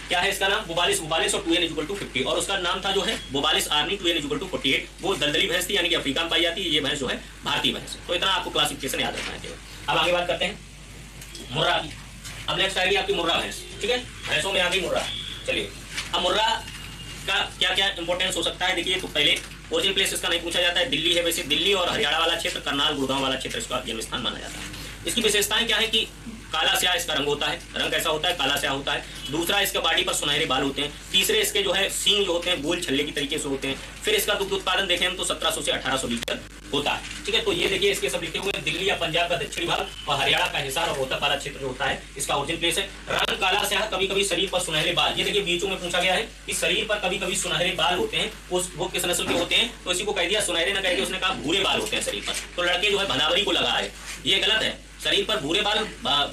क्या है इसका नाम? बुबालिस बुबालिस और two N equal to fifty और उसका नाम था जो है बुबालिस army two N equal to forty eight वो दलदली भैंस थी, यानी कि अफ्रीका में पाई जाती है, ये भैंस जो है, भारतीय भैंस। तो इतना आपको क्लासिफिकेशन याद रखना है। अब आगे बात करते हैं। मुर्रा की। अब नेक्स्ट आएगी आपकी मुर्रा भैंस। ठीक है? भैंसों में आ गई मुर्रा। चलिए। अब मुर्रा का क्या क्या इंपॉर्टेंस हो सकता है? देखिए तो पहले ओरिजिन प्लेस इसका नहीं पूछा जाता है। दिल्ली है वैसे। दिल्ली और हरियाणा वाला क्षेत्र, करनाल, गुड़गांव वाला क्षेत्र इसका जन्म स्थान माना जाता है। इसकी विशेषताएँ क्या है कि काला स्या इसका रंग होता है। रंग कैसा होता है, काला स्या होता है। दूसरा इसके बॉडी पर सुनहरे बाल होते हैं। तीसरे इसके जो है सींग जो होते हैं, गोल छल्ले की तरीके से होते हैं। फिर इसका दुग्ध उत्पादन देखें हम तो 1700 से 1800 लीटर होता है। ठीक है तो ये देखिए इसके सब लिखे हुए दिल्ली या पंजाब का दक्षिणी भाग और हरियाणा का हिसार और रोहतक वाला क्षेत्र जो होता है, इसका ओरिजिन प्लेस है। रंग काला स्या कभी कभी शरीर पर सुनहरे बाल, ये देखिए बीचों में पूछा गया है कि शरीर पर कभी कभी सुनहरे बाल होते हैं, उस वो किस नस्ल के होते हैं? तो इसी को कह दिया, सुनहरे न कह उसने कहा भूरे बाल होते हैं शरीर पर। तो लड़के जो है भनावरी को लगा है। ये गलत है। शरीर पर भूरे बाल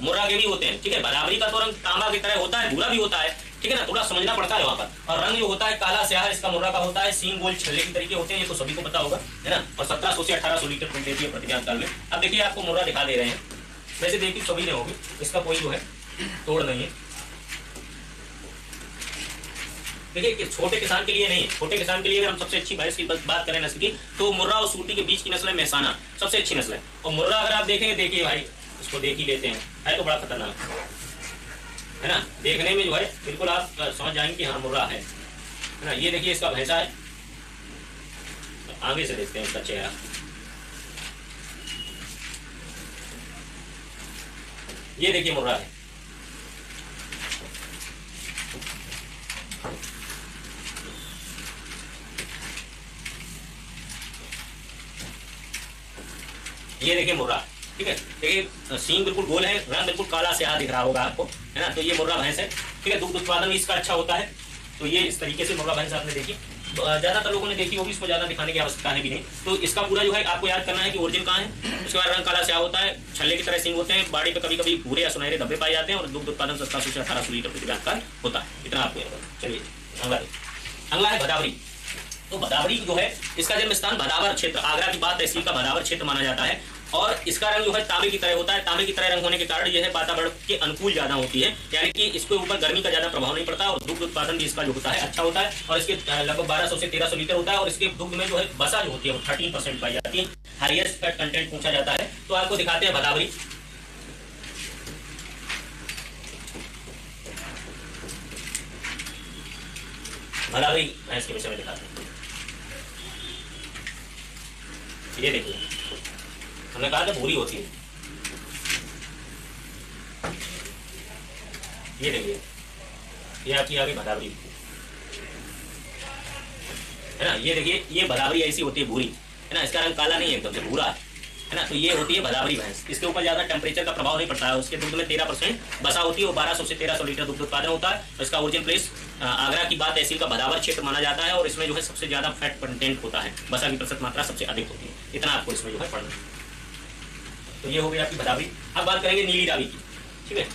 मुर्रा के भी होते हैं, ठीक है? बराबरी का तो रंग तांबा की तरह होता है, भूरा भी होता है, ठीक है ना? थोड़ा समझना पड़ता है वहाँ पर। और रंग जो होता है, काला, स्याह, इसका मुर्रा का होता है सींग गोल, छल्ले के तरीके होते हैं, ये तो सभी को पता होगा, है ना? और सत्रह सौ से अठारह सौ लीटर दूध देती है प्रतिज्ञान काल में। अब देखिए, आपको मुर्रा दिखा दे रहे हैं। वैसे देखिए, सभी ने होगी, इसका कोई जो है, तोड़ नहीं है। देखिए छोटे किसान के लिए नहीं, छोटे किसान के लिए अगर हम सबसे अच्छी भैंस की बात करें नस्ल की तो मुर्रा और सूटी के बीच की नस्ल है महसाना, सबसे अच्छी नस्ल है। और मुर्रा अगर आप देखेंगे, देखिए भाई इसको देख ही लेते हैं। है तो बड़ा खतरनाक। है ना? देखने में जो है, बिल्कुल आप समझ जाएँगे कि हाँ मुर्रा है। ना? ये देखिए, इसका भैंसा है। तो आगे से देखते हैं इसका चेहरा। ये देखिए, मुर्रा है। ये देखिए, मुर्रा। ठीक है? देखिए सींग बिल्कुल गोल है, रंग बिल्कुल काला से दिख रहा होगा आपको, है ना? तो ये मुर्रा भैंस है, ठीक है? दुग्ध उत्पादन इसका अच्छा होता है। तो ये इस तरीके से मुर्रा भैंस आपने देखी। तो ज़्यादातर लोगों ने देखी होगी, इसको ज़्यादा दिखाने की आवश्यकता है भी नहीं। तो इसका पूरा जो है, आपको याद करना है कि ओरिजिन कहाँ है। उसके बाद रंग काला स्या होता है, छल्ले की तरह सिंह होते हैं, बाड़ी पे कभी कभी भूरे या सुनहरे धब्बे पाए जाते हैं और दुग्ध उत्पादन सत्ता से अठारह सौ लीटर प्रति होता है। इतना आपको चलिए अगला है भदावरी। तो भदावरी जो है, इसका जन्म स्थान भदावर क्षेत्र, आगरा की बात तहसील का भदावर क्षेत्र माना जाता है। और इसका रंग जो है तांबे की तरह होता है। तांबे की तरह रंग होने के कारण यह वातावरण के अनुकूल ज़्यादा होती है। यानी कि इसके ऊपर गर्मी का ज़्यादा प्रभाव नहीं पड़ता और दुग्ध उत्पादन भी इसका जो होता है अच्छा होता है और इसके लगभग बारह से तेरह लीटर होता है और इसके दुग्ध में जो है बसा जो होती है वो थर्टीन पाई जाती है। हाइएस्ट कंटेंट पूछा जाता है। तो आपको दिखाते हैं भदावरी भदावरी भैंस के विषय में दिखाते हैं। ये देखिए। हमने कहा था भूरी होती है। ये देखिए, ये आपकी आ गई भदावरी है। ना? ये देखिए, ये भदावरी ऐसी होती है भूरी। है ना? इसका रंग काला नहीं है, एकदम से भूरा है। है ना? तो ये होती है भदावरी भैंस। इसके ऊपर ज़्यादा टेम्परेचर का प्रभाव नहीं पड़ता है। उसके दूध में तेरह परसेंट बसा होती है, वो बारह सौ से तेरह सौ लीटर दुग्ध उत्पादन होता है। और इसका ओरिजिन प्लेस आगरा की बात तहसील का भदावर क्षेत्र माना जाता है। और इसमें जो है सबसे ज़्यादा फैट कंटेंट होता है। बसा की प्रतिशत मात्रा सबसे अधिक होती है। इतना आपको इसमें जो है पढ़ना है। तो ये हो गई आपकी बदावी अब बात करेंगे नीली रावी की। ठीक है?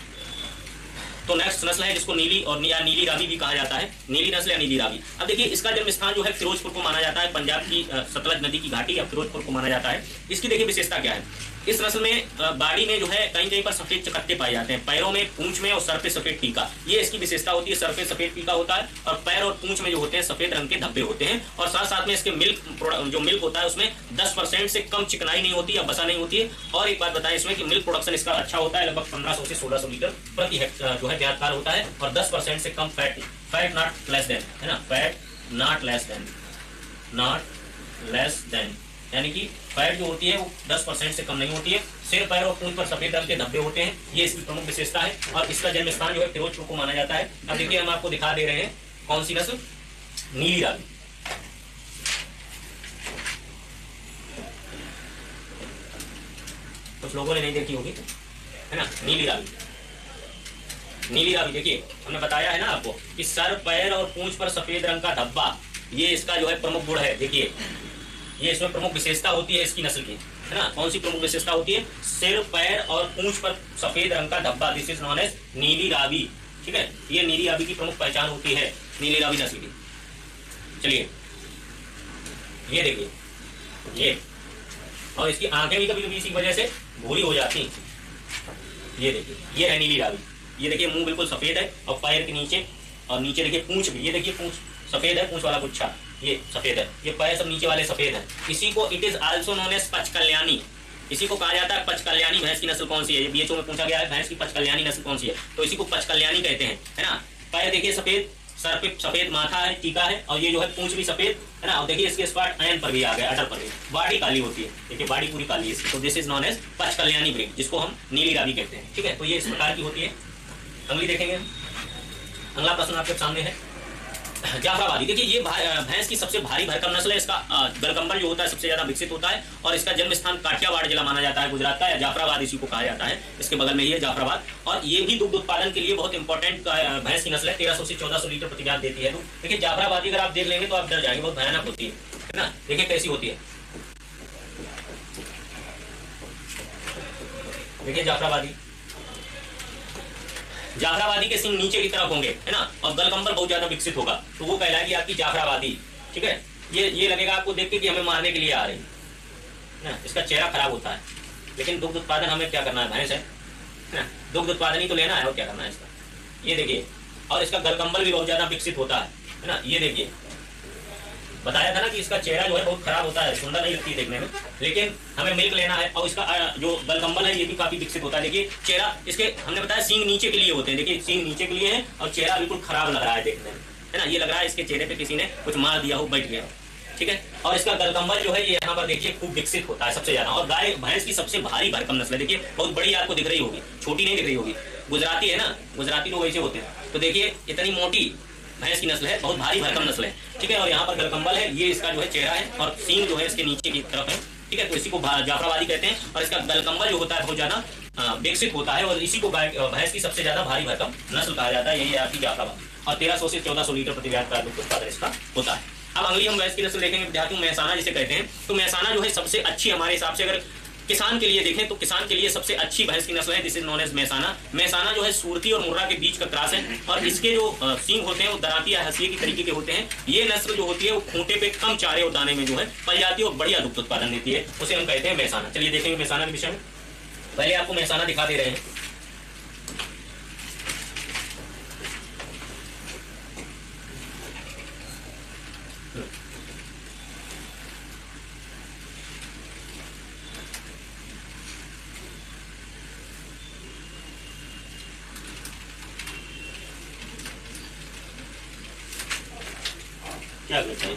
तो नेक्स्ट नस्ल है जिसको नीली और या नीली रावी भी कहा जाता है। नीली नस्ल या नीली रावी। अब देखिए, इसका जन्म स्थान जो है फिरोजपुर को माना जाता है। पंजाब की सतलज नदी की घाटी या फिरोजपुर को माना जाता है। इसकी देखिए विशेषता क्या है? इस नस्ल में बाड़ी में जो है कहीं कहीं पर सफ़ेद चकत्ते पाए जाते हैं। पैरों में पूंछ में और सर पे सफ़ेद टीका। ये इसकी विशेषता होती है। सर पे सफ़ेद टीका होता है और पैर और पूंछ में जो होते हैं सफ़ेद रंग के धब्बे होते हैं और साथ साथ में इसके मिल्क जो मिल्क होता है उसमें दस परसेंट से कम चिकनाई नहीं होती या बसा नहीं होती है। और एक बात बताएँ इसमें कि मिल्क प्रोडक्शन इसका अच्छा होता है लगभग पंद्रह से सोलह लीटर प्रति जो है देहातकार होता है और दस परसेंट से कम fat fat not less than है ना? Fat not less than not less than यानी कि फैट जो होती है वो 10 परसेंट से कम नहीं होती है। सिर, पैर और पूंछ पर सफ़ेद रंग के धब्बे होते हैं। ये इसकी प्रमुख विशेषता है और इसका जन्म स्थान जो है फिरोजपुर को माना जाता है। अब देखिए, हम आपको दिखा दे रहे हैं कौन सी नस्ल? नीली रावी कुछ लोगों ने नहीं देखी होगी, है ना? नीली रावी नीली रावी देखिए, हमने बताया है ना आपको कि सर, पैर और पूंछ पर सफ़ेद रंग का धब्बा, ये इसका जो है प्रमुख गुण है, देखिए। ये इसमें प्रमुख विशेषता होती है इसकी नस्ल की, है ना? कौन सी प्रमुख विशेषता होती है? सिर, पैर और पूंछ पर सफ़ेद रंग का धब्बा दिस इज़ नॉन एज नीली रावी, ठीक है? ये नीली रावी की प्रमुख पहचान होती है, नीली रावी नस्ल की। चलिए, ये देखिए, ये, और इसकी आँखें भी कभी कभी इसी वजह से भूरी हो जाती ये देखिए, ये है नीली रावी। ये देखिए, मुँह बिल्कुल सफ़ेद है और पैर के नीचे और नीचे देखिए, पूंछ भी, ये देखिए, पूंछ सफ़ेद है, पूंछ वाला गुच्छा, ये सफ़ेद है, ये पैर सब नीचे वाले सफ़ेद है। इसी को it is also known as पच कल्याणी इसी को कहा जाता है पच कल्याणी भैंस की नस्ल कौन सी है? बीएचओ में पूछा गया है, भैंस की पच कल्याणी नस्ल कौन सी है? तो इसी को पच कल्याणी कहते हैं, है ना? पैर देखिए, सफ़ेद, सर पे सफ़ेद माथा है, टीका है, और ये जो है पूंछ भी सफ़ेद, है ना? और देखिए, इसके स्पॉट अयन पर भी आ गया, अटल पर भी। बॉडी काली होती है, देखिए, बॉडी पूरी काली है तो दिस इज़ नॉन एज पच कल्याणी ब्रेक जिसको हम नीली रावी कहते हैं, ठीक है? तो ये इस प्रकार की होती है। अगली देखेंगे अगला प्रश्न आपके सामने है। जाफराबादी। देखिए, ये भैंस की सबसे भारी भरकम नस्ल है। इसका गलकंबल जो होता है, सबसे ज़्यादा विकसित होता है और इसका जन्म स्थान काठियावाड़ जिला माना जाता है, गुजरात का, या जाफराबाद इसी को कहा जाता है। इसके बगल में ही है जाफराबाद। और ये भी दुग्ध उत्पादन के लिए बहुत इंपॉर्टेंट भैंस की नस्ल है। तेरह से चौदह लीटर प्रतिव्यात देती है। देखिए, जाफराबादी अगर आप देख लेंगे तो आप डर जाएँगे, बहुत भयानक होती है ना? देखिए, कैसी होती है। देखिए, जाफराबादी। जाफराबादी के सिंह नीचे की तरफ़ होंगे, है ना? और गलकंबर बहुत ज़्यादा विकसित होगा। तो वो कहलाएगी आपकी जाफराबादी, ठीक है? ये ये लगेगा आपको देख के कि हमें मारने के लिए आ रही है ना? इसका चेहरा खराब होता है। लेकिन दुग्ध उत्पादन हमें क्या करना है भैंस है ना? दुग्ध उत्पादन ही तो लेना है, और क्या करना है इसका? ये देखिए, और इसका गलकंबल भी बहुत ज़्यादा विकसित होता है ना? ये देखिए बताया था ना कि इसका चेहरा जो है बहुत खराब होता है, सुंदर नहीं लगती है देखने में। लेकिन हमें मिल्क लेना है और इसका जो बलकम्बल है, ये भी काफ़ी विकसित होता है। देखिए, चेहरा, इसके, हमने बताया सींग नीचे के लिए होते हैं। देखिए, सींग नीचे के लिए है और चेहरा बिल्कुल खराब लग रहा है देखने में। है ना? ये लग रहा है इसके चेहरे पे किसी ने कुछ मार दिया हो, बैठ गया ठीक है? और इसका गलकम्बल जो है, ये यहाँ पर देखिए खूब विकसित होता है सबसे ज़्यादा। और गाय, भैंस की सबसे भारी भरकम नस्ल है। देखिए, बहुत बड़ी आपको दिख रही होगी, छोटी नहीं दिख रही होगी। गुजराती है ना? गुजराती लोग ऐसे होते हैं। तो देखिए, इतनी मोटी भैंस की नस्ल है, बहुत भारी भरकम नस्ल है। ठीक है, और यहाँ पर गलकम्बल है, ये इसका जो है चेहरा है, और सींग जो है इसके नीचे की तरफ़ है। ठीक है तो इसी को जाफराबादी कहते हैं, और इसका गलकम्बल जो होता है बहुत ज़्यादा विकसित होता है, और इसी को भैंस की सबसे ज़्यादा भारी भरकम नस्ल कहा जाता है, यही आपकी जाफराबादी। और तेरह सौ से चौदह सौ लीटर प्रति का दुग्ध उत्पादन इसका होता है। अब अगली हम भैंस की नस्ल देखेंगे, विद्यार्थियों, महसाना जिसे कहते हैं। तो महसाना जो है सबसे अच्छी हमारे हिसाब से अगर किसान के लिए देखें तो किसान के लिए सबसे अच्छी भैंस की नस्ल है is known as Mehsana. Mehsana जो है, सूरती और मुर्रा के बीच का क्रॉस है और इसके जो सींग होते हैं, वो दराती या हसीे की तरीके के होते हैं। ये नस्ल जो होती है, वो खूंटे पे कम चारे और दाने में जो है पल जाती है और बढ़िया दुग्ध उत्पादन देती है। उसे हम कहते हैं मैसाना। चलिए देखेंगे मैसाना के विषय में। पहले आपको मैसाना दिखा दे रहे हैं क्या करते हैं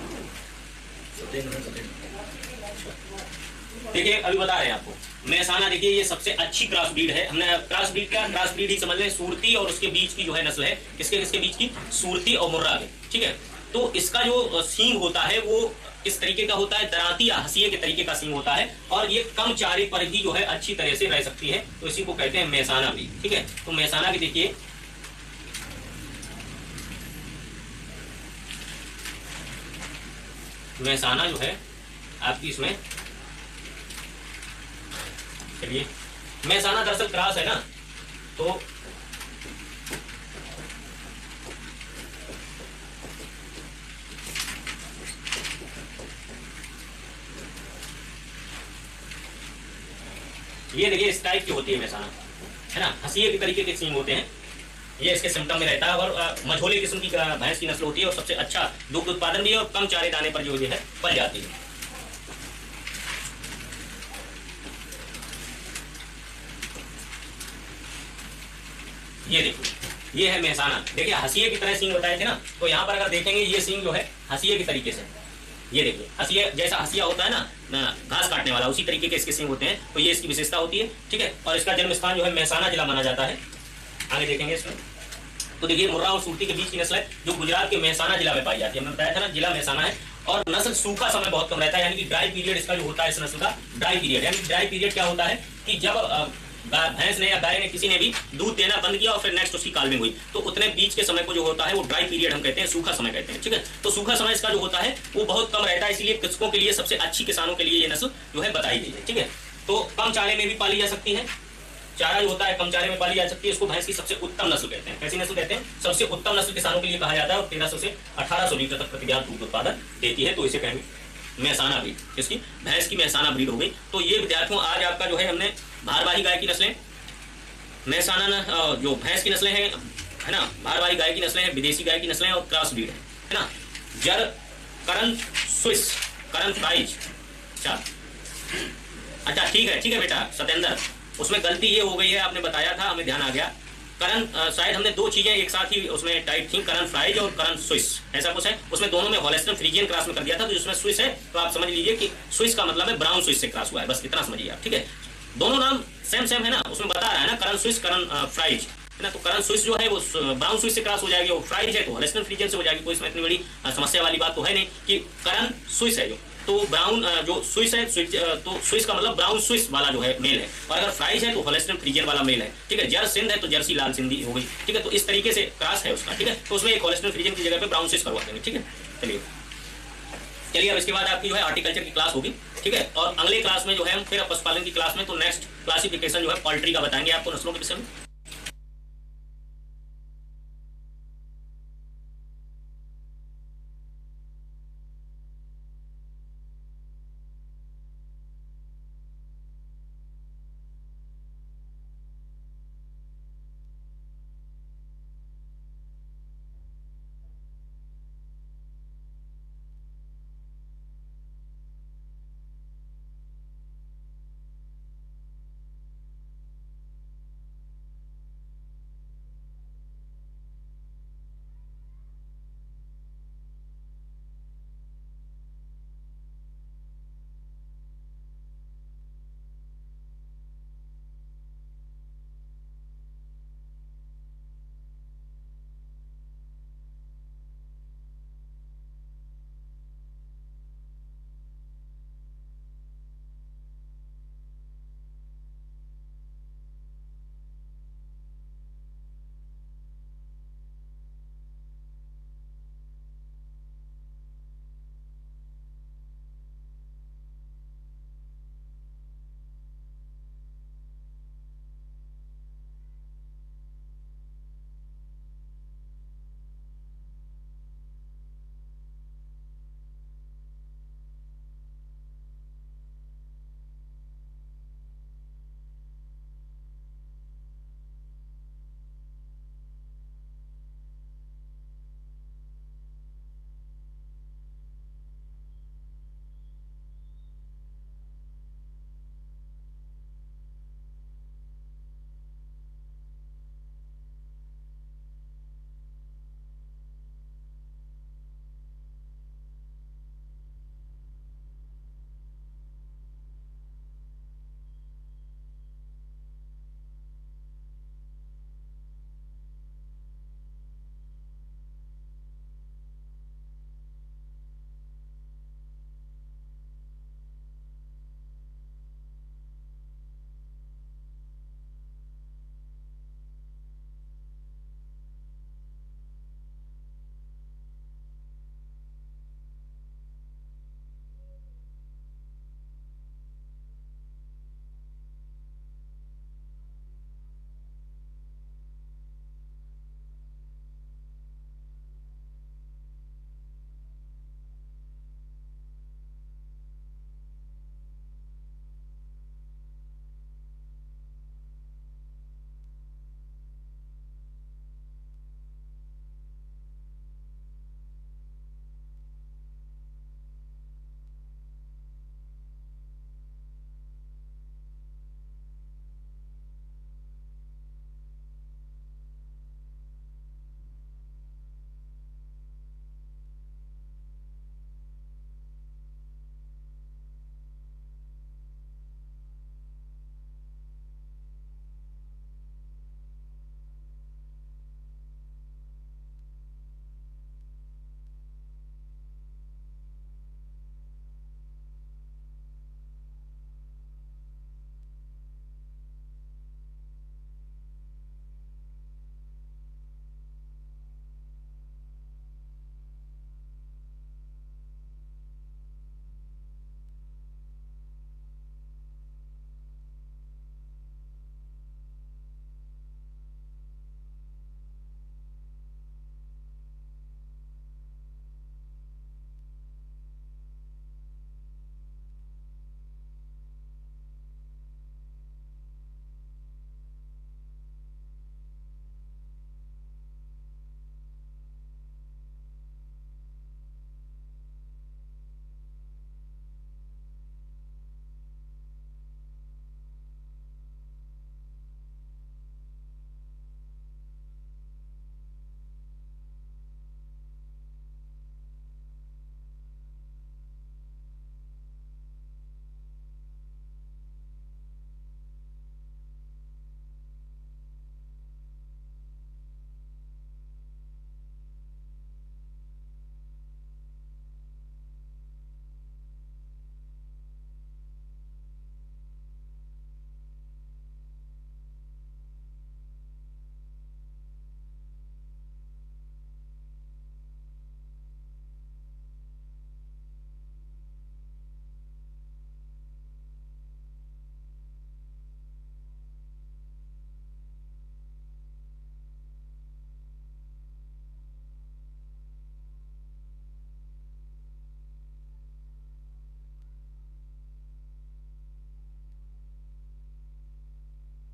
अभी बता रहे हैं आपको। मैसाना देखिए, ये सबसे अच्छी क्रॉस ब्रीड है। हमने क्रॉस ब्रीड क्या? क्रॉस ब्रीड ही समझ लें, सूरती और उसके बीच की जो है नस्ल है, किसके किसके बीच की? सूरती और मुर्रा के, ठीक है? तो इसका जो सींग होता है, वो इस तरीके का होता है? दराती या हसीए के तरीके का सींग होता है और ये कम चारे पर ही जो है अच्छी तरह से रह सकती है। तो इसी को कहते हैं मैसाना भी ठीक है? तो मैसाना की देखिए। मैसाना जो है, आपकी इसमें चलिए। मैसाना दरअसल क्रॉस है ना तो ये देखिए, इस टाइप की होती है मैसाना है ना? हसीए के तरीके के सींग होते हैं। ये इसके सिम्टम में रहता है और मझोले किस्म की भैंस की नस्ल होती है और सबसे अच्छा दुग्ध उत्पादन भी है और कम चारे दाने पर जो है पल जाती है ये देखिए ये है मेहसाना। देखिए हसीए की तरह सींग बताए थे ना तो यहाँ पर अगर देखेंगे, ये सींग जो है, हसीए की तरीके से। ये देखिए हसिया जैसा हसिया होता है ना घास काटने वाला, उसी तरीके के इसके सींग होते हैं तो ये इसकी विशेषता होती है, ठीक है? और इसका जन्म स्थान जो है, महसाना जिला माना जाता है। आगे देखेंगे इसमें। तो देखिए, मुर्रा और सूरती के बीच की नस्ल है, जो गुजरात के महसाना जिला में पाई जाती है। हमने बताया था ना, जिला महसाना है। और नस्ल सूखा समय बहुत कम रहता है, यानी कि ड्राई पीरियड इसका जो होता है इस नस्ल का ड्राई पीरियड यानी ड्राई पीरियड क्या होता है कि जब भैंस ने या गाय ने किसी ने भी दूध देना बंद किया और फिर नेक्स्ट उसकी कालमिंग हुई। तो उतने बीच के समय को जो होता है, वो ड्राई पीरियड हम कहते हैं, सूखा समय कहते हैं, ठीक है? तो सूखा समय इसका जो होता है, वो बहुत कम रहता है, इसलिए कृषकों के लिए, सबसे अच्छी किसानों के लिए ये नस्ल जो है बताई गई है, ठीक है? तो कम चारे में भी पाली जा सकती है। चारा जो होता है, कम चारे में पाली जा सकती है, इसको भैंस की सबसे उत्तम नस्ल कहते हैं। कैसी नस्ल कहते हैं? सबसे उत्तम नस्ल किसानों के लिए कहा जाता है और तेरह से अठारह सौ लीटर तक प्रतिज्ञा दूध उत्पादन देती है। तो इसे कहेंगे मैसाना ब्रीड इसकी भैंस की मैसाना ब्रीड हो गई। तो ये विद्यार्थियों, आज आपका जो है हमने भारवाही गाय की नस्लें। मैसाना जो भैंस की नस्लें हैं, है ना? भारवाही गाय की नस्लें हैं, विदेशी गाय की नस्लें और क्रॉस ब्रीड है ना? जर करन स्विस करन फ्राइज अच्छा। अच्छा ठीक है ठीक है बेटा, सत्येंद्र। उसमें गलती ये हो गई है, आपने बताया था, हमें ध्यान आ गया। करन शायद हमने दो चीज़ें एक साथ ही उसमें टाइप थी करन फ्राइज और करन स्विस। ऐसा कुछ है? उसमें दोनों में हॉलेस्टन फ्रीजियन क्रॉस में कर दिया था तो जिसमें स्विस है तो आप समझ लीजिए कि स्विस का मतलब है ब्राउन स्विस से क्रॉस हुआ है। बस इतना समझिए आप, ठीक है? दोनों नाम सेम सेम है ना? उसमें बता रहा है ना करन स्विस करन फ्राइज है ना? तो करंट स्विच जो है वो ब्राउन स्विच से क्रॉस हो जाएगी, वो फ्राइज है तो हॉलेस्टन फ्रीजन से हो जाएगी, कोई इसमें इतनी बड़ी समस्या वाली बात तो है नहीं कि करंट स्विच है जो। तो ब्राउन जो स्विस है स्विच तो स्विस का मतलब ब्राउन स्विस वाला जो है मेल है। और अगर फ्राइज है तो होलेस्टन फ्रीजियन वाला मेल है। ठीक है? जर सिंध है तो जर्सी लाल सिंधी हो गई। ठीक है? तो इस तरीके से क्रॉस है उसका। ठीक है? तो उसमें एक होलेस्टन फ्रीजियन की जगह पे ब्राउन स्विस करवा देंगे। ठीक है? चलिए। चलिए, अब इसके बाद आपकी जो है आर्टिकल्चर की क्लास होगी। ठीक है? और अगले क्लास में जो है हम फिर पशुपालन की क्लास में तो नेक्स्ट क्लासिफिकेशन जो है पोल्ट्री का बताएँगे आपको नस्लों के विषय में।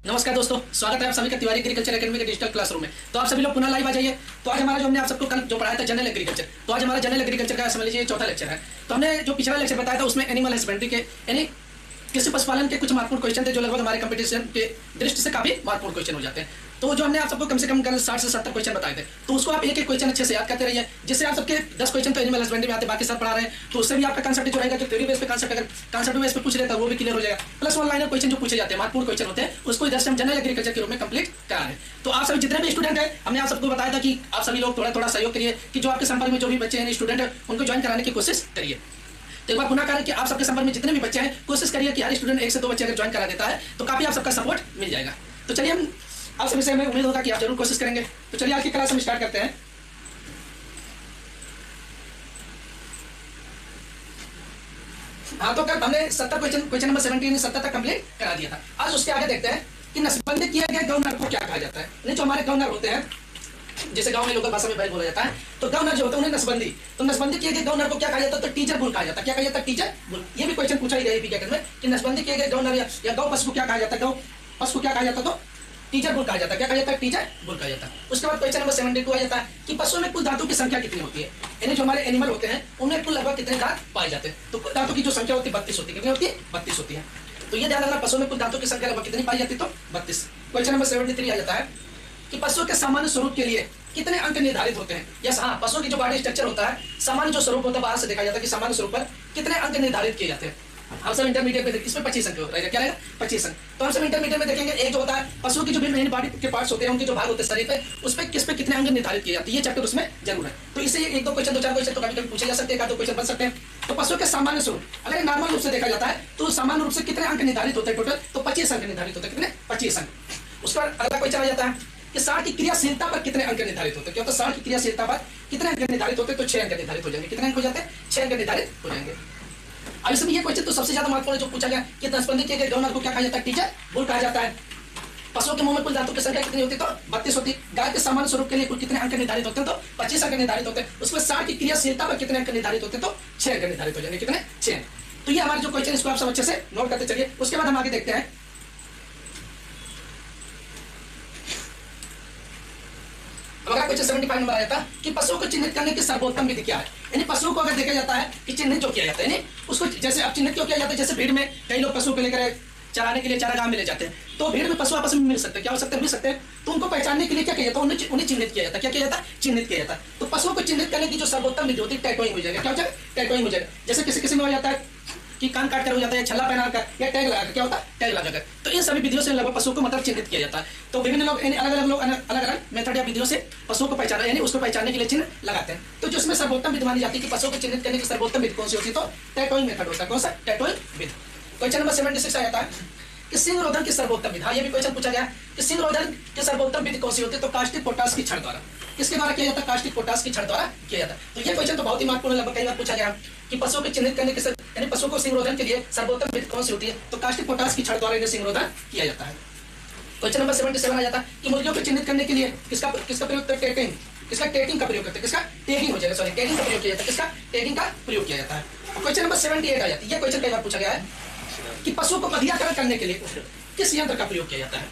नमस्कार दोस्तों, स्वागत है आप सभी का तिवारी एग्रीकल्चर एकेडमी के डिजिटल क्लासरूम में। तो आप सभी लोग पुनः लाइव आ जाइए। तो आज हमारा जो हमने आप सबको कल जो पढ़ाया था जनरल एग्रीकल्चर तो आज हमारा जनरल एग्रीकल्चर का समझ लीजिए चौथा लेक्चर है। तो हमने जो पिछला लेक्चर बताया था, उसमें एनिमल हस्बेंड्री के, यानी कृषि पशुपालन के कुछ महत्वपूर्ण क्वेश्चन थे जो लगभग हमारे कंपटीशन के दृष्टि से काफ़ी महत्वपूर्ण क्वेश्चन हो जाते हैं। तो जो हमने आप सबको कम से कम कल साठ से सत्तर क्वेश्चन बताए थे। तो उसको आप एक एक क्वेश्चन अच्छे से याद करते रहिए, जिससे आप सबके दस क्वेश्चन तो एनिमल हस्बेंड्री में आते, बाकी सब पढ़ा रहे हैं। तो उससे भी आपका कंसेप्ट जो रहेगा, जो थ्योरी बेस पे कंसेप्ट अगर कंसेप्ट बेस पे पूछ लेता है वो भी क्लियर हो जाएगा। प्लस वन लाइनर क्वेश्चन जो पूछे जाते हैं, महत्वपूर्ण क्वेश्चन होते हैं, उसको इधर से हम जनरल एग्रीकल्चर के रूप में कंप्लीट करा रहे हैं। तो आप सभी जितने भी स्टूडेंट हैं, हमने आप सबको बताया था कि आप सभी लोग थोड़ा थोड़ा सहयोग करिए, कि जो आपके संपर्क में जो भी बच्चे हैं स्टूडेंट है उनको ज्वाइन कराने की कोशिश करिए। तो एक बार पुनः करें कि आप सबके संपर्क में जितने भी बच्चे हैं, कोशिश करिए कि हर स्टूडेंट एक से दो बच्चे अगर ज्वाइन करा देता है तो काफ़ी आप सबका सपोर्ट मिल जाएगा। तो चलिए हम आप सभी से हमें उम्मीद होगा कि आप ज़रूर कोशिश करेंगे। तो चलिए आज की क्लास हम स्टार्ट करते हैं। हाँ तो कल हमने सत्तर क्वेश्चन क्वेश्चन नंबर सेवेंटीन सत्तर तक कंप्लीट करा दिया था। आज उसके आगे देखते हैं कि नसबंदी किया गया गवर्नर को क्या कहा जाता है? नहीं, जो हमारे गवर्नर होते हैं जैसे गाँव में लोकल भाषा में बैल बोला जाता है तो गवर्नर जो होता है उन्हें नसबंदी। तो नसबंदी किए गए गवर्नर को क्या कहा जाता है? तो टीचर बुल कहा जाता है। क्या कहा जाता है टीचर बुल। ये भी क्वेश्चन पूछा ही गया पीके में कि नसबंदी किए गए गवर्नर या, गौ पशु को क्या कहा जाता है? गौ पशु को क्या कहा जाता तो टीचर बुल कहा जाता क्या कहा जाता है? टीचर बुल कहा जाता उसके बाद क्वेश्चन नंबर सेवेंटी टू आ जाता है कि पशुओं में कुल धातु की संख्या कितनी होती है? यानी जो हमारे एनिमल होते हैं उनमें कुल लगभग कितने दांत पाए जाते हैं? तो कुल धातु की जो संख्या होती है बत्तीस होती है। कितनी होती है? बत्तीस होती है। तो ये ध्यान रखना पशुओं में कुल धातु की संख्या लगभग कितनी पाई जाती तो बत्तीस। क्वेश्चन नंबर सेवेंटी थ्री आ जाता है कि पशुओं के सामान्य स्वरूप के लिए कितने अंक निर्धारित होते हैं? यस हाँ पशुओं की जो बॉडी स्ट्रक्चर होता है, सामान्य जो स्वरूप होता है, बाहर से देखा जाता है कि सामान्य स्वरूप पर कितने अंक निर्धारित किए जाते हैं? हम सब इंटरमीडिएट में इसमें पच्चीस अंक रहेगा क्या रहेगा पच्चीस अंक। तो हम सब इंटरमीडिएट में देखेंगे, एक जो होता है, पशुओं की जो भी मेन बॉडी के पार्ट्स होते हैं, उनके जो भाग होते हैं, शरीर पे, उस पर किस पे कितने अंक निर्धारित किए जाते हैं? ये चैप्टर उसमें ज़रूर है। तो इससे एक दो क्वेश्चन दो चार क्वेश्चन तो कभी कभी पूछे जा सकते हैं दो क्वेश्चन बन सकते हैं। तो पशुओं के सामान्य स्वरूप, अगर नॉर्मल रूप से देखा जाता है तो सामान्य रूप से कितने अंक निर्धारित होते हैं टोटल तो पच्चीस अंक निर्धारित होते हैं। कितने? पच्चीस अंक। उसके बाद अगला क्वेश्चन आ जाता है। कि साठ की क्रियाशीलता पर कितने अंक निर्धारित होते हैं? क्या है साठ की क्रियाशीलता पर कितने अंक निर्धारित होते तो छह अंक निर्धारित हो जाएँगे। कितने अंक हो जाते हैं? छह अंक निर्धारित हो जाएँगे। अब इसमें ये क्वेश्चन तो सबसे ज़्यादा महत्वपूर्ण जो पूछा गया कि दसबंदी किए गए गवर्नर को क्या कहा जाता है? टीचर, बुल कहा जाता है। पशुओं के मुँह में कुल धातु की संख्या कितनी होती तो बत्तीस होती गाय के सामान्य स्वरूप के लिए कुल कितने अंक निर्धारित होते हैं? तो पच्चीस अंक निर्धारित होते हैं। उसमें साठ की क्रियाशीलता पर कितने अंक निर्धारित होते हैं? तो छह अंक निर्धारित हो जाएँगे। कितने? छह। तो ये हमारे जो क्वेश्चन इसको आप सब अच्छे से नोट करते चलिए। उसके बाद हम आगे देखते हैं। अगला क्वेश्चन सेवेंटी फाइव नंबर आया था कि पशुओं को चिन्हित करने की सर्वोत्तम विधि क्या है? यानी पशुओं को अगर देखा जाता है कि चिन्हित जो किया जाता है, यानी उसको जैसे अब चिन्हित क्यों किया जाता है? जैसे भीड़ में कई लोग पशु को लेकर चराने के लिए चारा गाँव में ले जाते हैं। तो भीड़ में पशु आपस में मिल सकते हैं। क्या हो सकते हैं? मिल सकते हैं। तो उनको पहचानने के लिए क्या किया जाता है? उन्हें उन्हें चिन्हित किया जाता है। क्या किया जाता है? चिन्हित किया जाता है। तो पशुओं को चिन्हित करने की जो सर्वोत्तम विधि होती है टैटोइंग हो जाएगा। क्या हो जाएगा? टैटोइंग हो जाएगा। जैसे किसी किसी में हो जाता है कि कान काट कर हो जाता है, छल्ला पहना कर या टैग लगा क्या होता है? टैग लगा कर तो इन सभी विधियों से लगभग पशुओं को मतलब चिन्हित किया जाता है। तो विभिन्न लोग अलग अलग लोग, अलग अलग मेथड या विधियों से पशुओं को पहचाना यानी उसको पहचानने के लिए चिन्ह लगाते हैं। तो जो इसमें सर्वोत्तम विधि मानी जाती है कि पशुओं को चिन्हित करने की सर्वोत्तम विधि कौन सी होती है तो टैटोइंग मेथड होता है। कौन सा? टैटोइंग विधि। क्वेश्चन नंबर सेवेंटी सिक्स आ जाता है कि सिंह रोधन की सर्वोत्तम विधि। हाँ ये भी क्वेश्चन पूछा गया कि सिंह रोधन की सर्वोत्तम विधि कौन सी होती है तो कास्टिक पोटास की छड़ द्वारा। किसके द्वारा किया जाता है कास्टिक पोटास की छड़ द्वारा किया जाता है। तो ये क्वेश्चन तो बहुत ही महत्वपूर्ण लगभग कई बार पूछा गया। कि पशुओं को चिन्हित करने के यानी पशुओं को सिंह रोधन के लिए सर्वोत्तम विधि कौन सी होती है? तो कास्टिक पोटास की छड़ द्वारा इन्हें सिंह रोधन किया जाता है। क्वेश्चन नंबर सेवेंटी सेवन आ जाता है कि मुर्गियों को चिन्हित करने के लिए किसका किसका प्रयोग करते हैं? किसका टेटिंग का प्रयोग करते हैं? किसका टेगिंग हो जाएगा सॉरी टेगिंग का प्रयोग किया जाता है। किसका टेगिंग का प्रयोग किया जाता है? क्वेश्चन नंबर सेवेंटी एट आ जाती है। ये क्वेश्चन कई बार पूछा गया है कि पशुओं को बधियाकरण करने के लिए किस यंत्र का प्रयोग किया जाता है?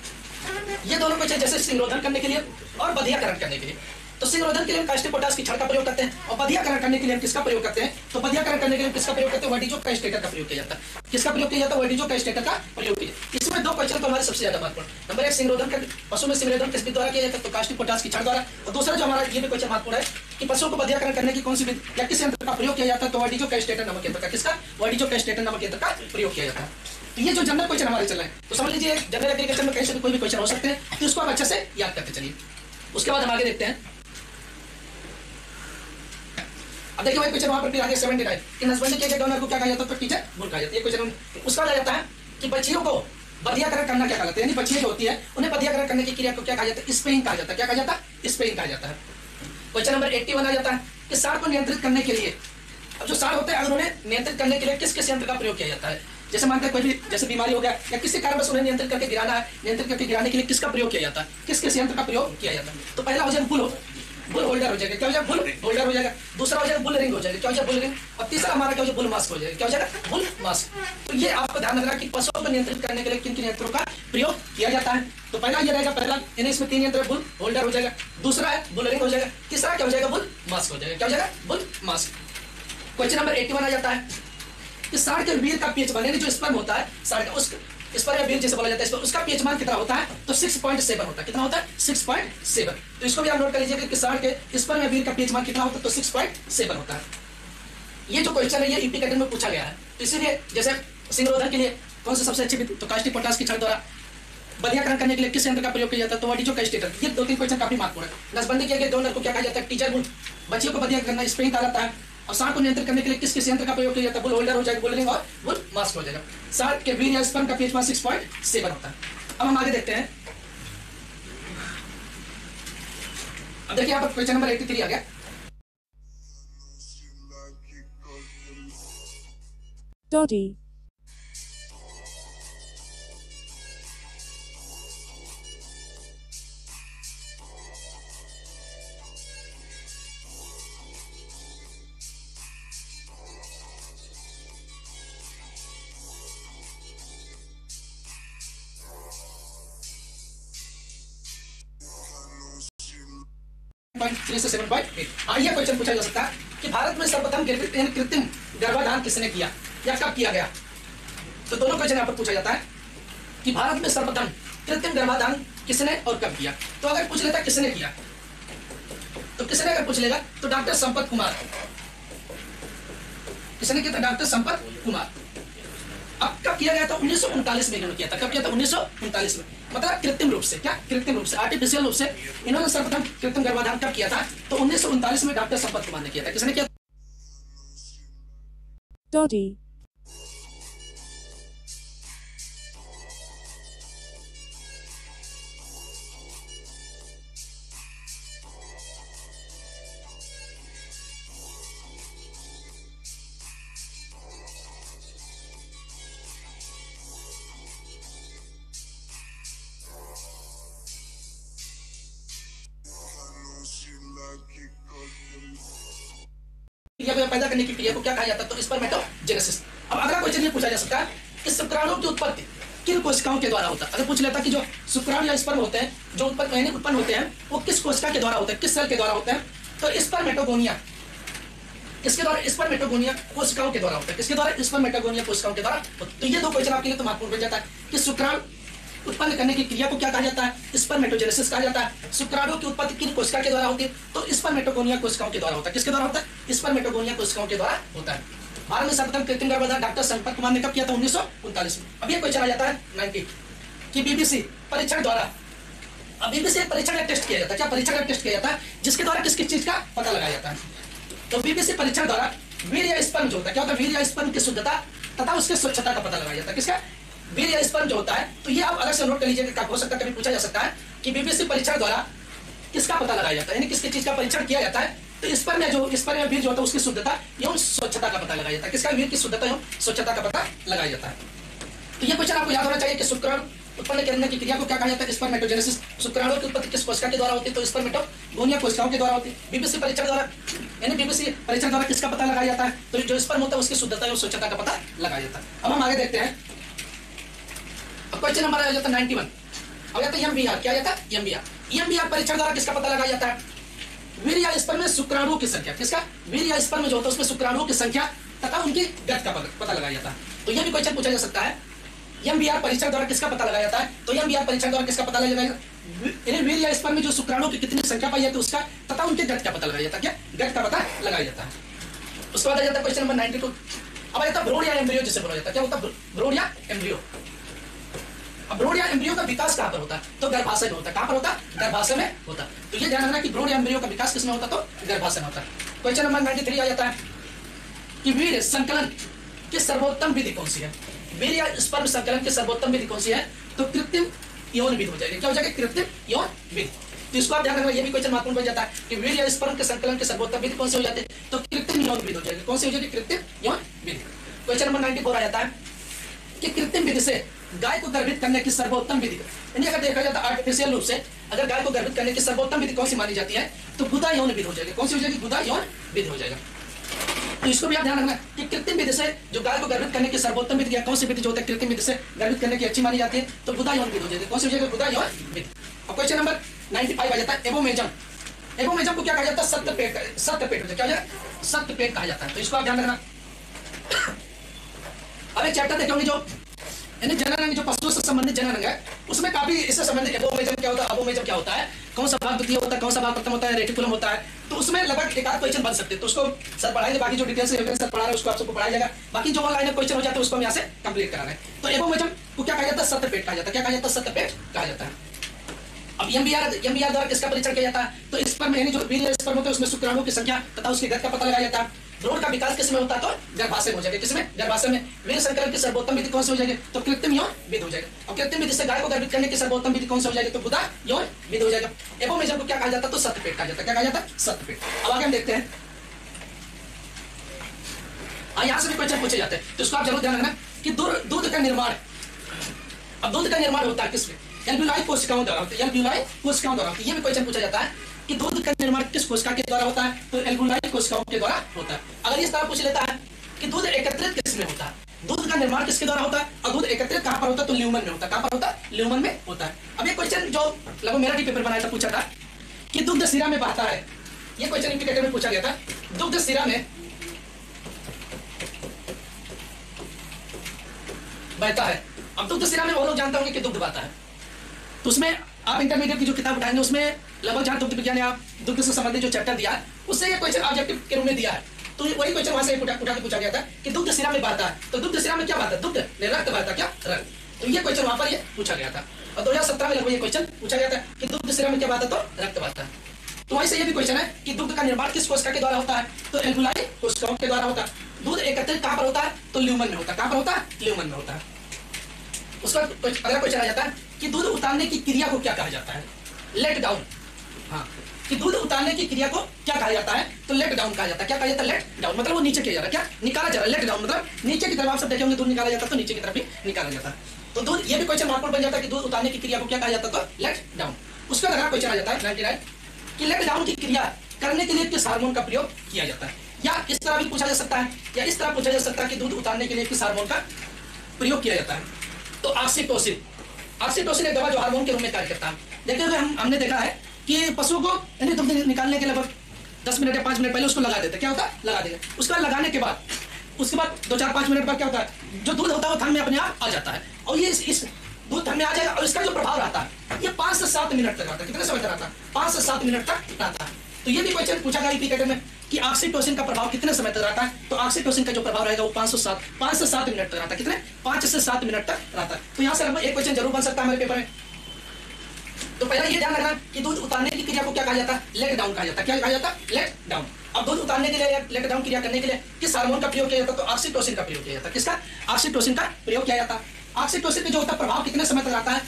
ये दोनों क्वेश्चन जैसे सिंगरोधन करने के लिए और बधियाकरण करने के लिए। तो सिंगरोधन के लिए हम कास्टिक पोटास की छड़ का प्रयोग करते हैं और बधियाकरण करने के लिए हम किसका प्रयोग करते हैं? तो बधियाकरण करने के लिए किसका प्रयोग करते हैं? वर्डिजो कैस्टेटर का प्रयोग किया जाता है। किसका प्रयोग किया जाता है? वर्डिजो कैस्टेटर का प्रयोग किया इसमें दो क्वेश्चन तो हमारे सबसे ज़्यादा महत्वपूर्ण नंबर एक, सिंगरोधन कर, पशु में सिंगरोधन किस द्वारा किया जाता है? तो कास्टिक पोटास की छड़ द्वारा। और दूसरा जो हमारा ये भी क्वेश्चन महत्वपूर्ण है कि पशुओं को बधियाकरण करने की कौन सी विधि या किस यंत्र का प्रयोग किया जाता है? तो वर्डिजो कैस्टेटर नामक यंत्र का किसका? वर्डिजो कैस्टेटर नामक यंत्र का प्रयोग किया जाता है। ये जो जनरल क्वेश्चन हमारे चल रहे हैं तो समझ लीजिए जनरल एग्रीकल्चर में कहीं से भी कोई भी क्वेश्चन हो सकते हैं तो उसको आप अच्छे से याद करते चलिए। उसके बाद हम आगे देखते हैं। अब देखिए भाई क्वेश्चन वहाँ पर फिर आगे सेवेंटी नाइन कि नसबंदी के डोनर को क्या कहा जाता है? तो टीचर बुल कहा जाता है। क्वेश्चन उसका आ जाता है कि बच्चियों को बधियाकरण करना क्या कहते हैं? यानी बच्चियाँ जो होती है, उन्हें बधियाकरण करने की क्रिया को क्या कहा जाता है? स्पेइंग कहा जाता है। क्या कहा जाता है? स्पेइंग कहा जाता है। क्वेश्चन नंबर एट्टी वन आ जाता है कि सार को नियंत्रित करने के लिए अब जो सार होते हैं उन्हें नियंत्रित करने के लिए किस किस यंत्र का प्रयोग किया जाता है? जैसे मानते हैं कोई भी जैसे बीमारी हो गया या किसी कारण बस उन्हें नियंत्रित करके गिराना है नियंत्रित करके गिराने के लिए किसका प्रयोग किया जाता है? किस किस यंत्र का प्रयोग किया जाता है? तो पहला हो जाए बुल बुल होल्डर हो जाएगा। क्या हो जाएगा? बुल होल्डर हो जाएगा। दूसरा हो जाएगा बुल रिंग हो जाएगा। क्या हो जाएगा? Bull ring. और तीसरा हमारा क्या हो जाएगा? बुल मास्क हो जाएगा। क्या हो जाएगा? Bull mask. तो ये आपको ध्यान रखना कि पशुओं को नियंत्रित करने के लिए किन किन यंत्रों का प्रयोग किया जाता है। तो पहला ये रहेगा पहला यानी इसमें तीन यंत्र बुल होल्डर हो जाएगा। दूसरा है बुल रिंग हो जाएगा। तीसरा क्या हो जाएगा? बुल मास्क हो जाएगा। क्या हो जाएगा? Bull mask. Question number eighty one आ जाता है। कि साढ़ के वीर का पीएच मान यानी जो स्पर्म होता है, साढ़ का उस, इस पर वीर जैसे बोला जाता है, इस पर उसका पीएच मान कितना होता है? तो 6.7 होता है। कितना होता है? 6.7 तो इसको भी आप नोट कर लीजिएगा कि साढ़ के इस पर वीर का पीएच मान कितना होता है? तो 6.7 होता है। ये जो क्वेश्चन है, ये ईपी कैटेगरी में पूछा गया है। तो इसीलिए जैसे सिंगरोधन के लिए कौन सा सबसे अच्छी विधि? तो कास्टिक पोटास की छड़ द्वारा बधियाकरण करने के लिए किस यंत्र का प्रयोग किया जाता है? तो वडिजो कैस्टेटर ये दो तीन क्वेश्चन काफ़ी महत्वपूर्ण है। नसबंदी किया गया डोनर को क्या कहा जाता है? टीचर बच्चियों को बधिया करना स्प्रेइंग कहा जाता है। और सांड को नियंत्रित करने के लिए किस किस यंत्र का प्रयोग किया जाता है? बुल होल्डर हो जाएगा, बुल रिंग और बुल मास्क हो जाएगा। सांड के वीर या स्पर्म का पीएच सिक्स पॉइंट सेवन होता है। अब हम आगे देखते हैं। अब देखिए, यहाँ पर क्वेश्चन नंबर एट्टी थ्री आ गया। Doddy. थ्री क्वेश्चन पूछा जा सकता है कि भारत में सर्वप्रथम कृत्रिम गर्भाधान किसने किया? या कब किया गया? तो दोनों क्वेश्चन यहाँ पर पूछा जाता है कि भारत में सर्वप्रथम कृत्रिम गर्भाधान किसने और कब किया? तो अगर पूछ लेता किसने किया? तो किसने अगर पूछ लेगा तो डॉक्टर संपत कुमार। किसने किया था? डॉक्टर संपत कुमार। अब कब किया गया था उन्नीस में इन्होंने किया था। कब किया था? उन्नीस सौ उनतालीस में। मतलब कृत्रिम रूप से। क्या? कृत्रिम रूप से। आर्टिफिशियल रूप से। इन्होंने सर्वप्रथम कृत्रिम गर्भाधान कब किया था? तो उन्नीस में डॉक्टर संपत कुमार ने किया था। किसने किया अगर पूछ लेता कि जो शुक्राणु या स्पर्म होते हैं, जो उत्पत्ति यानी उत्पन्न होते हैं, वो किस कोशिका के द्वारा होते हैं, किस सेल के द्वारा होते हैं? तो स्पर्मेटोगोनिया इसके द्वारा स्पर्मेटोगोनिया कोशिकाओं के द्वारा होता है। किसके द्वारा? स्पर्मेटोगोनिया कोशिकाओं के द्वारा तो ये दो क्वेश्चन आपके लिए तो महत्वपूर्ण बन जाता है कि शुक्राणु उत्पन्न करने की क्रिया को क्या कहा जाता है? स्पर्मेटोजेनेसिस कहा जाता है। शुक्राणु की उत्पत्ति किन कोशिका के द्वारा होती है? तो स्पर्मेटोगोनिया कोशिकाओं के द्वारा होता है। किसके द्वारा होता है? स्पर्मेटोगोनिया कोशिकाओं के द्वारा होता है। भारत में सर्वप्रथम कृत्रिम गर्भाधान डॉक्टर संपत कुमार ने कब किया था? उन्नीस में। अब ये क्वेश्चन आ जाता है नाइनटी। कि बीबीसी परीक्षण द्वारा। बीबीसी परीक्षण का टेस्ट किया जाता है। क्या परीक्षण का टेस्ट किया जाता है? जिसके द्वारा किस किस चीज़ का पता लगाया जाता है। तो बीबीसी परीक्षण द्वारा वीर या स्पर्म जो होता है, क्या होता है? वीर या स्पर्म की शुद्धता तथा उसके स्वच्छता का पता लगाया जाता है। किसका? वीर या स्पर्म जो होता है। तो ये आप अलग से नोट कर लीजिए हो सकता है, कभी पूछा जा सकता है कि बीबीसी परीक्षण द्वारा किसका पता लगाया जाता है? यानी किसकी चीज़ का परीक्षण किया जाता है? तो स्पर्म या जो, स्पर्म या वीर जो होता है, उसकी शुद्धता एवं स्वच्छता का पता लगाया जाता है। किसका? वीर की शुद्धता एवं स्वच्छता का पता लगाया जाता है। तो ये क्वेश्चन आपको याद होना चाहिए कि शुक्राणु उत्पन्न करने की क्रिया को क्या कहा जाता है? स्पर्मेटोजेनेसिस शुक्राणु की उत्पत्ति किस कोशिका के द्वारा होती है? तो स्पर्मेटोगोनिया कोशिकाओं के द्वारा होती है। बीबीसी परीक्षण द्वारा यानी बीबीसी परीक्षण द्वारा किसका पता लगाया जाता है? तो जो स्पर्म होता है, उसकी शुद्धता और स्वच्छता का पता लगाया जाता है। अब हम आगे देखते हैं। क्वेश्चन नंबर आ जाता है 91 अब जाता है एमबीआर क्या जाता है? एमबीआर एमबीआर परीक्षण द्वारा किसका पता लगाया जाता है? वीर या स्पर्म में शुक्राणुओं की संख्या। किसका? वीर या स्पर्म जो होता है, उसमें शुक्राणुओं की संख्या तथा उनकी गत का पता लगाया जाता है। तो यह भी क्वेश्चन पूछा जा सकता है। एमबीआर परीक्षण द्वारा किसका पता लगाया जाता है? तो एमबीआर परीक्षण द्वारा किसका पता लगाया जाता है या स्पर्म में जो शुक्राणुओं की कितनी संख्या पाई जाती है उसका तथा उनके गत का पता लगाया जाता है। क्या? गत का पता लगाया जाता है। उसके बाद आ जाता है क्वेश्चन नंबर 92 अब आ जाता है या एम्ब्रियो जिसे बोला जाता है। क्या होता है? भ्रूण या एम्ब्रियो? अब भ्रूण या एम्ब्रियो का विकास कहाँ पर होता है? तो गर्भाशय में होता है। कहाँ पर होता है? गर्भाशय में होता है। तो ये ध्यान रखना कि भ्रूण या एम्ब्रियो का विकास किसमें होता है? तो गर्भाशय में होता है। क्वेश्चन नंबर 93 आ जाता है कि वीर संकलन की सर्वोत्तम विधि कौन सी है? या स्पर्म संकलन की सर्वोत्तम विधि कौन सी है? तो कृत्रिम यौन विधि हो जाएगी। क्या हो जाएगा? कृत्रिम यौन विधि। तो इसको आप ध्यान रखना, ये भी क्वेश्चन महत्वपूर्ण बन जाता है कि वीर या स्पर्म के संकलन के सर्वोत्तम विधि कौन सी हो जाती है? तो कृत्रिम यौन विधि हो जाएगी। कौन सी हो जाएगी? कृत्रिम यौन विधि। क्वेश्चन नंबर 94 आ जाता है कि कृत्रिम विधि से गाय को गर्भित करने की सर्वोत्तम विधि। यानी अगर देखा जाता आर्टिफिशियल रूप से अगर गाय को गर्भित करने की सर्वोत्तम विधि कौन सी मानी जाती है? तो गुदा यौन विधि हो जाएगी। कौन सी हो जाएगी? गुदा यौन विधि हो जाएगा। तो इसको भी आप ध्यान रखना कि कृत्रिम विधि से जो गाय को गर्भित करने की सर्वोत्तम विधि कौन सी विधि जो होता है कृत्रिम विधि से गर्भित करने की अच्छी मानी जाती है तो गुदा यौन विधि हो जाएगी कौन सी हो? जाएगी गुदा यौन विधि। अब क्वेश्चन नंबर 95 आ जाता है एवोमेजम एवोमेजम को क्या कहा जाता है? सत्य पेट सत्य पेट क्या हो सत्य पेट कहा जाता है। तो इसको आप ध्यान रखना। अब एक चैप्टर देखेंगे जो यानी जनन जो पशुओं से संबंधित जनन है, उसमें काफ़ी इससे संबंधित एबोमेजम क्या होता है? अबोमेजम क्या होता है? कौन सा भाग द्वितीय होता है, कौन सा भाग प्रथम होता है रेटिकुलम होता है तो उसमें लगभग एक आध क्वेश्चन बन सकते हैं। तो उसको सर पढ़ाएँगे, बाकी जो डिटेल्स से सर पढ़ा रहे उसको आप सबको पढ़ाया जाएगा। बाकी जो ऑनलाइन क्वेश्चन हो जाते हैं, उसको हम यहाँ से कंप्लीट करा रहे हैं। तो एबोमेजम को क्या कहा जाता है? सत्यपेट कहा जाता है। क्या कहा जाता है? सत्यपेट कहा जाता है। अब एमबीआर एमबीआर द्वारा किसका परीक्षण किया जाता है? तो स्पर्म यानी जो वीर्य स्पर्म होते हैं, उसमें शुक्राणुओं की संख्या तथा उसके गत का पता लगाया जाता है। भ्रूण का विकास किसमें होता है? तो गर्भाशय में हो जाएगा। किसमें गर्भाशय में। वीर संकलन की सर्वोत्तम विधि कौन सी हो जाएगी? तो कृत्रिम यौन विधि हो जाएगा। और कृत्रिम विधि से गाय को गर्भित करने की सर्वोत्तम विधि कौन सी हो जाएगी? तो गुदा यौन विधि हो जाएगा। एवोमेजम को क्या कहा जाता है? तो सत्यपेट कहा जाता है। क्या कहा जाता है? सत्यपेट अब आगे हम देखते हैं। हाँ यहाँ से भी क्वेश्चन पूछे जाते हैं। तो इसको आप ज़रूर ध्यान रखना कि दूध का निर्माण। अब दूध का निर्माण होता है किसमें एल्ब्यूलाई कोशिकाओं द्वारा। होता है एल्ब्यूलाई कोशिकाओं द्वारा। होता है ये भी क्वेश्चन पूछा जाता है। कि दूध का निर्माण किस कोशिका के द्वारा होता है? तो एल्ब्यूलाई कोशिकाओं के द्वारा होता है। अगर इस तरह पूछ लेता है कि दूध एकत्रित किसमें होता है? दूध का निर्माण किसके द्वारा होता है? और दूध एकत्रित कहाँ पर होता है? तो ल्यूमन में होता है। कहाँ पर होता है? ल्यूमन में होता है। अब ये क्वेश्चन जो लगभग मेरा भी पेपर बनाया था, पूछा था कि दुग्ध सिरा में बहता है। ये क्वेश्चन इंडिकेटर में पूछा गया था। दुग्ध सिरा में बहता है। अब दुग्ध सिरा में वो लोग जानते होंगे कि दुग्ध बहता है। तो उसमें आप इंटरमीडिएट की जो किताब उठाएँगे उसमें लगभग जहाँ दुग्ध विज्ञान या दुग्ध से संबंधित जो चैप्टर दिया है उससे ये क्वेश्चन ऑब्जेक्टिव के रूप में दिया है। तो वही क्वेश्चन वहाँ से उठा, उठा के पूछा गया था कि दुग्ध सिरा में बहता है। तो दुग्ध सिरा में क्या बात है? दुग्ध रक्त बहता क्या? रक्त तो ये क्वेश्चन वहाँ पर ये पूछा गया था। और दो हज़ार सत्रह में लगभग ये क्वेश्चन पूछा गया था कि दुग्ध सिरा में क्या बहता तो रक्त बहता है। तो वहीं से ये भी क्वेश्चन है कि दुग्ध का निर्माण किस कोशिका के द्वारा होता है? तो एल्बुलाई कोशिकाओं के द्वारा होता है। दूध एकत्रित कहाँ पर होता है? तो ल्यूमन में होता है। कहाँ पर होता है? ल्यूमन में होता है। उसका अगला क्वेश्चन आ जाता है कि दूध उतारने की क्रिया को क्या कहा जाता है? लेट डाउन हाँ। कि दूध उतारने की क्रिया को क्या कहा जाता है? तो लेट डाउन कहा जाता है। क्या कहा जाता है? लेट डाउन मतलब वो नीचे किया जा रहा है। क्या? निकाला जा रहा है। लेट डाउन मतलब नीचे की तरफ़ आप सब देखे होंगे, दूध निकाला जाता है तो नीचे की तरफ़ भी निकाला जाता है। तो दूध, ये भी क्वेश्चन महत्वपूर्ण बन जाता है कि दूध उतारने की क्रिया को क्या कहा जाता है? तो लेट डाउन उसका अगला क्वेश्चन आ जाता है नाइनटी कि लेट डाउन की क्रिया करने के लिए किस हार्मोन का प्रयोग किया जाता है? या इस तरह भी पूछा जा सकता है? या इस तरह पूछा जा सकता है कि दूध उतारने के लिए किस हार्मोन का प्रयोग किया जाता है? तो ऑक्सीटोसिन ऑक्सीटोसिन एक दवा जो हार्मोन के रूप में कार्य करता है। देखते हुए हम हमने देखा है कि पशुओं को यानी दुग्ध निकालने के लगभग दस मिनट या पाँच मिनट पहले उसको लगा देते क्या होता है? लगा देंगे उसके बाद लगाने के बाद उसके बाद दो चार पाँच मिनट बाद क्या होता है? जो दूध होता है वो थन में अपने आप आ जाता है। और ये इस, दूध थन में आ जाएगा और इसका जो प्रभाव रहता है ये पाँच से सात मिनट तक रहता है। कितने समय तक रहता है? पाँच से सात मिनट तक रहता है। तो ये भी क्वेश्चन पूछा गया क्रिकेटर में। कि ऑक्सीटोसिन का प्रभाव कितने समय तक रहता है? तो ऑक्सीटोसिन का जो प्रभाव रहेगा वो पाँच से सात पाँच से सात मिनट तक रहता है। कितने? पाँच से सात मिनट तक रहता है। तो यहाँ से एक क्वेश्चन ज़रूर बन सकता है हमारे पेपर में। तो पहला ये ध्यान रखना कि दूध उतारने की क्रिया को क्या कहा जाता है? लेट डाउन कहा जाता है। क्या कहा जाता है? लेट डाउन अब दूध उतारने के लिए लेट डाउन क्रिया करने के लिए किस हार्मोन का प्रयोग किया जाता है? तो ऑक्सीटोसिन का प्रयोग किया जाता है। किसका? ऑक्सीटोसिन का प्रयोग किया जाता है। ऑक्सीटोसिन का जो होता है, प्रभाव कितने समय तक रहता है?